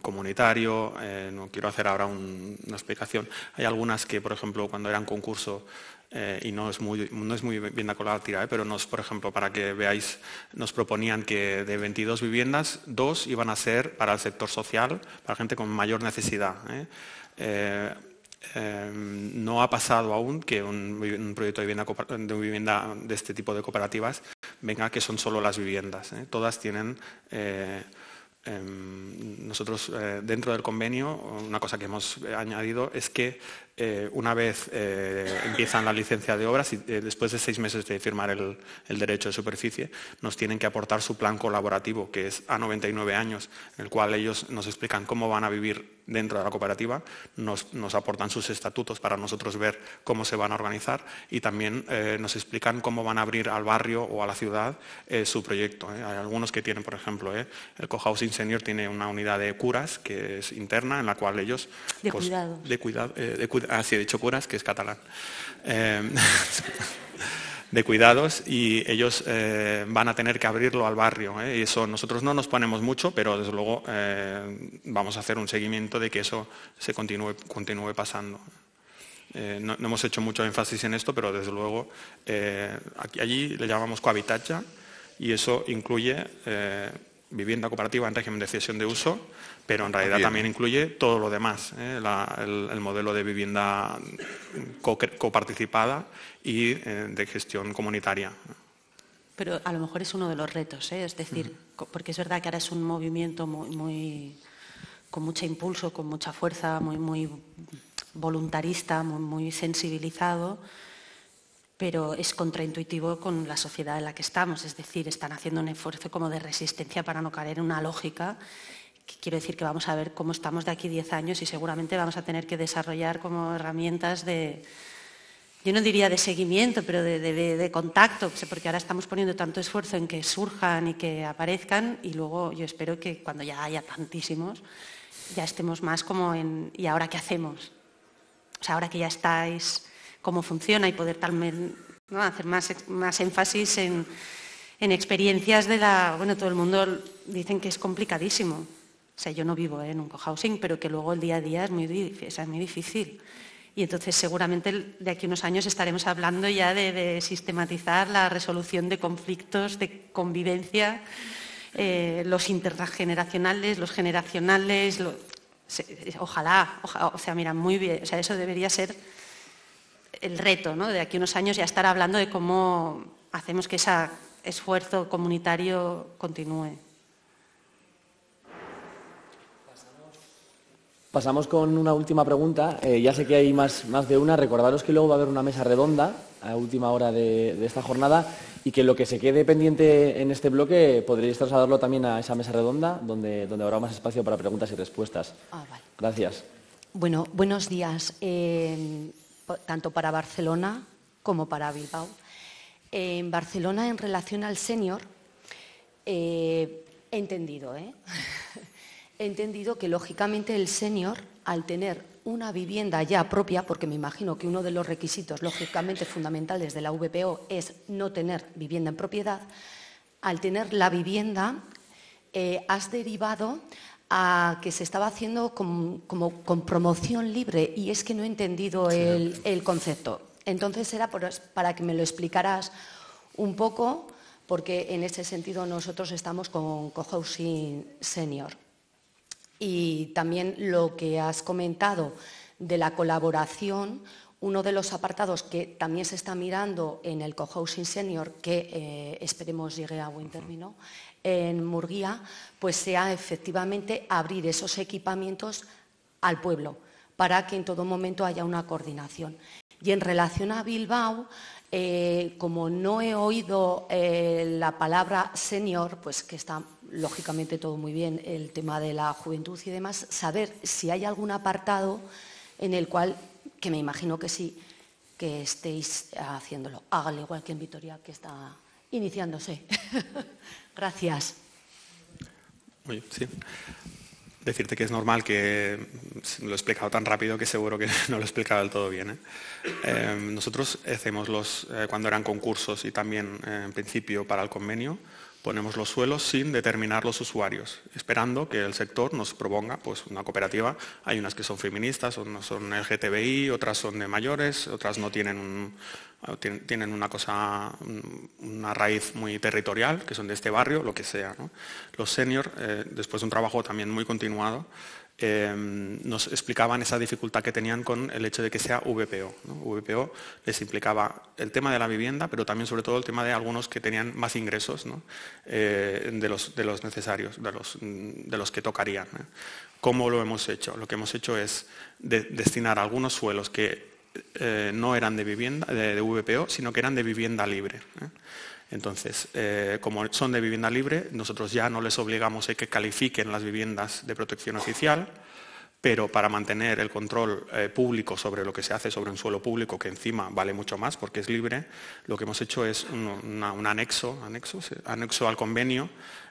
Speaker 4: comunitario. no quiero hacer ahora una explicación. Hay algunas que, por ejemplo, cuando eran concurso eh, y no es muy, no es muy bien ¿eh? pero nos, por ejemplo, para que veáis, nos proponían que de 22 viviendas, dos iban a ser para el sector social, para gente con mayor necesidad. ¿eh? No ha pasado aún que un, proyecto de vivienda, de vivienda, de este tipo de cooperativas venga que son solo las viviendas. Todas tienen em, nosotros dentro del convenio, una cosa que hemos añadido es que eh, una vez eh, empiezan la licencia de obras y eh, después de seis meses de firmar el, derecho de superficie, nos tienen que aportar su plan colaborativo, que es a 99 años, en el cual ellos nos explican cómo van a vivir dentro de la cooperativa, nos, aportan sus estatutos para nosotros ver cómo se van a organizar y también nos explican cómo van a abrir al barrio o a la ciudad su proyecto. Hay algunos que tienen, por ejemplo, el Cohousing Senior tiene una unidad de curas que es interna, en la cual ellos...
Speaker 3: De pues,
Speaker 4: De, cuidado, de cuidado así he dicho curas, que es catalán, eh, de cuidados y ellos eh, van a tener que abrirlo al barrio. ¿eh? Y eso nosotros no nos ponemos mucho, pero desde luego vamos a hacer un seguimiento de que eso se continúe, continúe pasando. No, hemos hecho mucho énfasis en esto, pero desde luego aquí, allí le llamamos cohabitacha y eso incluye vivienda cooperativa en régimen de cesión de uso, pero en realidad también incluye todo lo demás, ¿eh? el, modelo de vivienda coparticipada y eh, de gestión comunitaria.
Speaker 3: Pero a lo mejor es uno de los retos, ¿eh? es decir, porque es verdad que ahora es un movimiento muy, con mucho impulso, con mucha fuerza, muy, muy voluntarista, muy sensibilizado pero es contraintuitivo con la sociedad en la que estamos, es decir, están haciendo un esfuerzo como de resistencia para no caer en una lógica quiero decir que vamos a ver cómo estamos de aquí 10 años y seguramente vamos a tener que desarrollar como herramientas de, yo no diría de seguimiento, pero de, contacto, porque ahora estamos poniendo tanto esfuerzo en que surjan y que aparezcan y luego yo espero que cuando ya haya tantísimos, ya estemos más como en, ¿y ahora qué hacemos? O sea, ahora que ya estáis cómo funciona y poder también hacer más, más énfasis en, experiencias de la... Bueno, todo el mundo dicen que es complicadísimo. O sea, yo no vivo en un cohousing, pero que luego el día a día es muy, difícil. Y entonces seguramente de aquí a unos años estaremos hablando ya de, sistematizar la resolución de conflictos, de convivencia, eh, los intergeneracionales, los generacionales. ojalá, ojalá, o sea, mira, muy bien. O sea, eso debería ser el reto ¿no? de aquí a unos años ya estar hablando de cómo hacemos que ese esfuerzo comunitario continúe.
Speaker 1: Pasamos con una última pregunta. Eh, ya sé que hay más, más, de una. Recordaros que luego va a haber una mesa redonda a última hora de, esta jornada y que lo que se quede pendiente en este bloque podréis trasladarlo también a esa mesa redonda donde, donde habrá más espacio para preguntas y respuestas.
Speaker 5: Ah, vale.
Speaker 1: Gracias.
Speaker 5: Bueno, buenos días. Eh, tanto para Barcelona como para Bilbao. En Barcelona, en relación al senior, eh, he entendido, ¿eh? he entendido que lógicamente el senior, al tener una vivienda ya propia, porque me imagino que uno de los requisitos lógicamente fundamentales de la VPO es no tener vivienda en propiedad, al tener la vivienda
Speaker 7: eh, has derivado a que se estaba haciendo como con promoción libre y es que no he entendido el, concepto. Entonces era para que me lo explicaras un poco, porque en ese sentido nosotros estamos con Cohousing Senior. Y también lo que has comentado de la colaboración, uno de los apartados que también se está mirando en el Cohousing Senior, que eh, esperemos llegue a buen término, en Murguía, pues sea efectivamente abrir esos equipamientos al pueblo para que en todo momento haya una coordinación. Y en relación a Bilbao, eh, como no he oído eh, la palabra senior, pues que está lógicamente todo muy bien, el tema de la juventud y demás, saber si hay algún apartado en el cual, que me imagino que sí, que estéis haciéndolo. Hágale igual que en Vitoria, que está iniciándose. Gracias.
Speaker 4: sí. Decirte que es normal que lo he explicado tan rápido que seguro que no lo he explicado del todo bien. ¿eh? Eh, nosotros hacemos los, eh, cuando eran concursos y también en principio para el convenio, ponemos los suelos sin determinar los usuarios, esperando que el sector nos proponga pues, una cooperativa. Hay unas que son feministas, son, son LGTBI, otras son de mayores, otras no tienen, tienen una cosa, una raíz muy territorial, que son de este barrio, lo que sea. Los senior, eh, después de un trabajo también muy continuado, Em, nos explicaban esa dificultad que tenían con el hecho de que sea VPO. VPO les implicaba el tema de la vivienda, pero también sobre todo el tema de algunos que tenían más ingresos eh, de, los, necesarios, de los, que tocarían. ¿Cómo lo hemos hecho? Lo que hemos hecho es destinar algunos suelos que eh, no eran de, vivienda, de, VPO, sino que eran de vivienda libre. Entonces, eh, como son de vivienda libre, nosotros ya no les obligamos a que califiquen las viviendas de protección oficial, pero para mantener el control eh, público sobre lo que se hace sobre un suelo público, que encima vale mucho más porque es libre, lo que hemos hecho es un, anexo, anexo, anexo, al convenio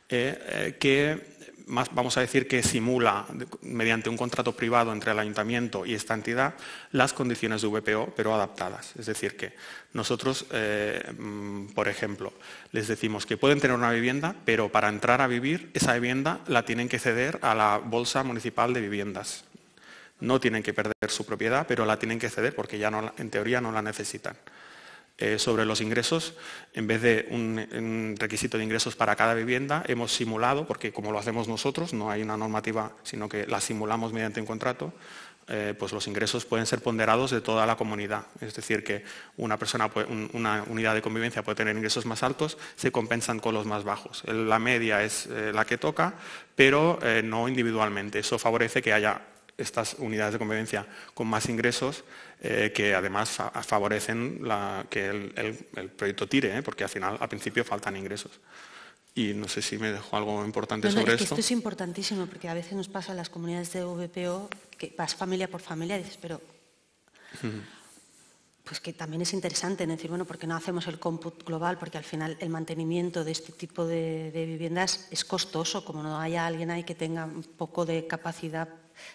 Speaker 4: eh, que vamos a decir que simula mediante un contrato privado entre el ayuntamiento y esta entidad las condiciones de VPO, pero adaptadas. Es decir, que nosotros, eh, mm, por ejemplo, les decimos que pueden tener una vivienda, pero para entrar a vivir, esa vivienda la tienen que ceder a la Bolsa Municipal de Viviendas. No tienen que perder su propiedad, pero la tienen que ceder porque ya en teoría no la necesitan. Eh, sobre los ingresos, en vez de un, requisito de ingresos para cada vivienda, hemos simulado, porque como lo hacemos nosotros, no hay una normativa, sino que la simulamos mediante un contrato, eh, pues los ingresos pueden ser ponderados de toda la comunidad. Es decir, que una, persona una unidad de convivencia puede tener ingresos más altos, se compensan con los más bajos. La media es eh, la que toca, pero no individualmente. Eso favorece que haya estas unidades de convivencia con más ingresos eh, que además favorecen que el, proyecto tire, ¿eh? porque al final, al principio, faltan ingresos. Y no sé si me dejo algo importante sobre esto.
Speaker 3: Esto es importantísimo, porque a veces nos pasa en las comunidades de VPO que vas familia por familia y dices, pero... Pues que también es interesante en decir, bueno, ¿por qué no hacemos el cómputo global? Porque al final el mantenimiento de este tipo de, de viviendas es costoso, como no haya alguien ahí que tenga un poco de capacidad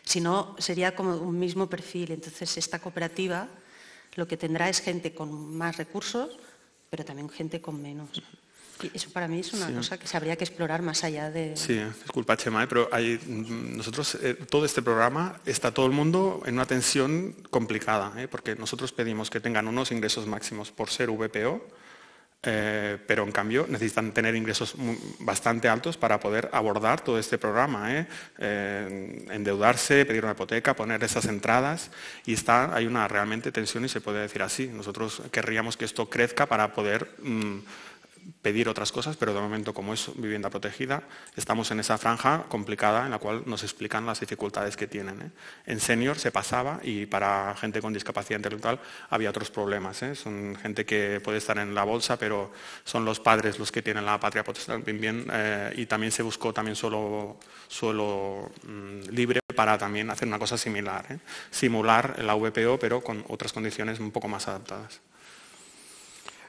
Speaker 3: si no, sería como un mismo perfil. Entonces, esta cooperativa lo que tendrá es gente con más recursos, pero también gente con menos. Y eso para mí es una cosa que se habría que explorar más allá de...
Speaker 4: Sí, disculpa Chema, ¿eh? pero hay, mm, nosotros, eh, todo este programa, está todo el mundo en una tensión complicada, ¿eh? porque nosotros pedimos que tengan unos ingresos máximos por ser VPO, eh, pero en cambio necesitan tener ingresos bastante altos para poder abordar todo este programa, ¿eh? Eh, endeudarse, pedir una hipoteca, poner esas entradas y está, hay una realmente tensión y se puede decir así. Nosotros querríamos que esto crezca para poder mm, pedir otras cosas, pero de momento, como es vivienda protegida, estamos en esa franja complicada en la cual nos explican las dificultades que tienen. ¿eh? En senior se pasaba y para gente con discapacidad intelectual había otros problemas. ¿eh? Son gente que puede estar en la bolsa, pero son los padres los que tienen la patria potestad bien, bien eh, y también se buscó también solo suelo mm, libre para también hacer una cosa similar, simular la VPO, pero con otras condiciones un poco más adaptadas.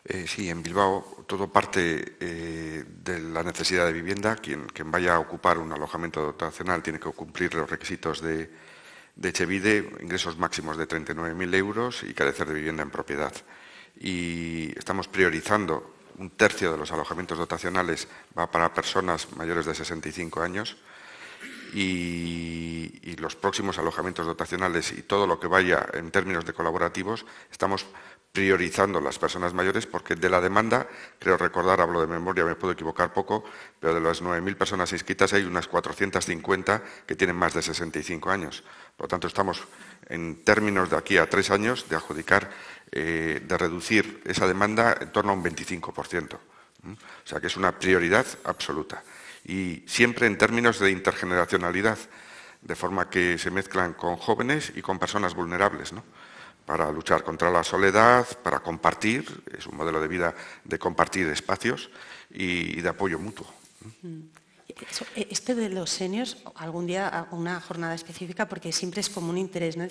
Speaker 2: Eh, sí, en Bilbao todo parte eh, de la necesidad de vivienda. Quien, vaya a ocupar un alojamiento dotacional tiene que cumplir los requisitos de, de Chevide, ingresos máximos de 39.000 euros y carecer de vivienda en propiedad. Y estamos priorizando un tercio de los alojamientos dotacionales va para personas mayores de 65 años y, los próximos alojamientos dotacionales y todo lo que vaya en términos de colaborativos, estamos priorizando las personas mayores porque de la demanda, creo recordar, hablo de memoria, me puedo equivocar poco, pero de las 9.000 personas inscritas hay unas 450 que tienen más de 65 años. Por lo tanto, estamos en términos de aquí a tres años de adjudicar, eh, de reducir esa demanda en torno a un 25%. O sea que es una prioridad absoluta. Y siempre en términos de intergeneracionalidad, de forma que se mezclan con jóvenes y con personas vulnerables. ¿no? Para luchar contra la soledad, para compartir, es un modelo de vida de compartir espacios y, de apoyo mutuo.
Speaker 3: Este de los seniors, algún día una jornada específica, porque siempre es como un interés, ¿no?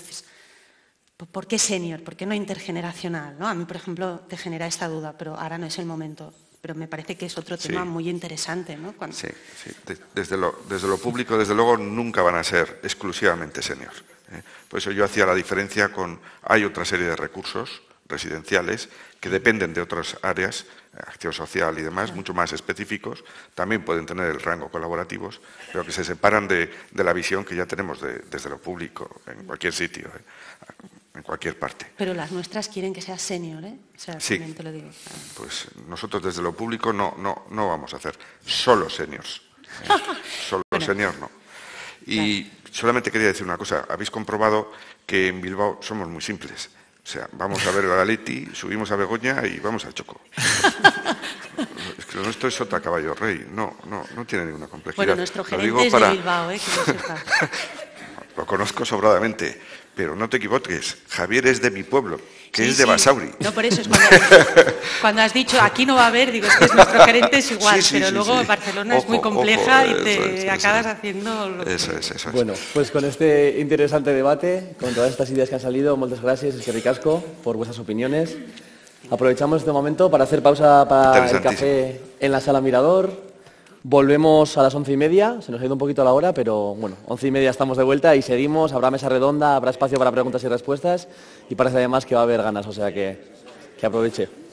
Speaker 3: ¿por qué senior? ¿Por qué no intergeneracional? ¿no? A mí, por ejemplo, te genera esta duda, pero ahora no es el momento. Pero me parece que es otro tema muy interesante. ¿no?
Speaker 2: Sí, sí. Desde, lo, desde lo público, desde luego, nunca van a ser exclusivamente seniors. ¿Eh? Por eso yo hacía la diferencia con, hay otra serie de recursos residenciales que dependen de otras áreas, acción social y demás, mucho más específicos, también pueden tener el rango colaborativos, pero que se separan de, la visión que ya tenemos desde lo público, en cualquier sitio, ¿eh? en cualquier parte.
Speaker 3: Pero las nuestras quieren que sea senior, ¿eh?
Speaker 2: sí, lo digo. Pues nosotros desde lo público no, no, no vamos a hacer solo seniors. ¿eh? Solo senior no. Y solamente quería decir una cosa. Habéis comprobado que en Bilbao somos muy simples. O sea, vamos a ver a Leti, subimos a Begoña y vamos al Choco. es que nuestro es Sota Caballo Rey. No, no, no tiene ninguna complejidad.
Speaker 3: Bueno, nuestro gerente es de Bilbao, ¿eh? que lo,
Speaker 2: lo conozco sobradamente. Pero no te equivoques, Javier es de mi pueblo, que es de Basauri.
Speaker 3: No, por eso es cuando, has dicho aquí no va a haber, digo, es que nuestro gerente es igual, pero luego Barcelona es muy compleja y te acabas haciendo lo
Speaker 2: eso es, eso
Speaker 1: Bueno, pues con este interesante debate, con todas estas ideas que han salido, muchas gracias, es que ricasco, por vuestras opiniones. Aprovechamos este momento para hacer pausa para el café en la sala Mirador. Volvemos a las once y media, se nos ha ido un poquito la hora, pero bueno, once y media estamos de vuelta y seguimos, habrá mesa redonda, habrá espacio para preguntas y respuestas y parece además que va a haber ganas, o sea que, que aproveche.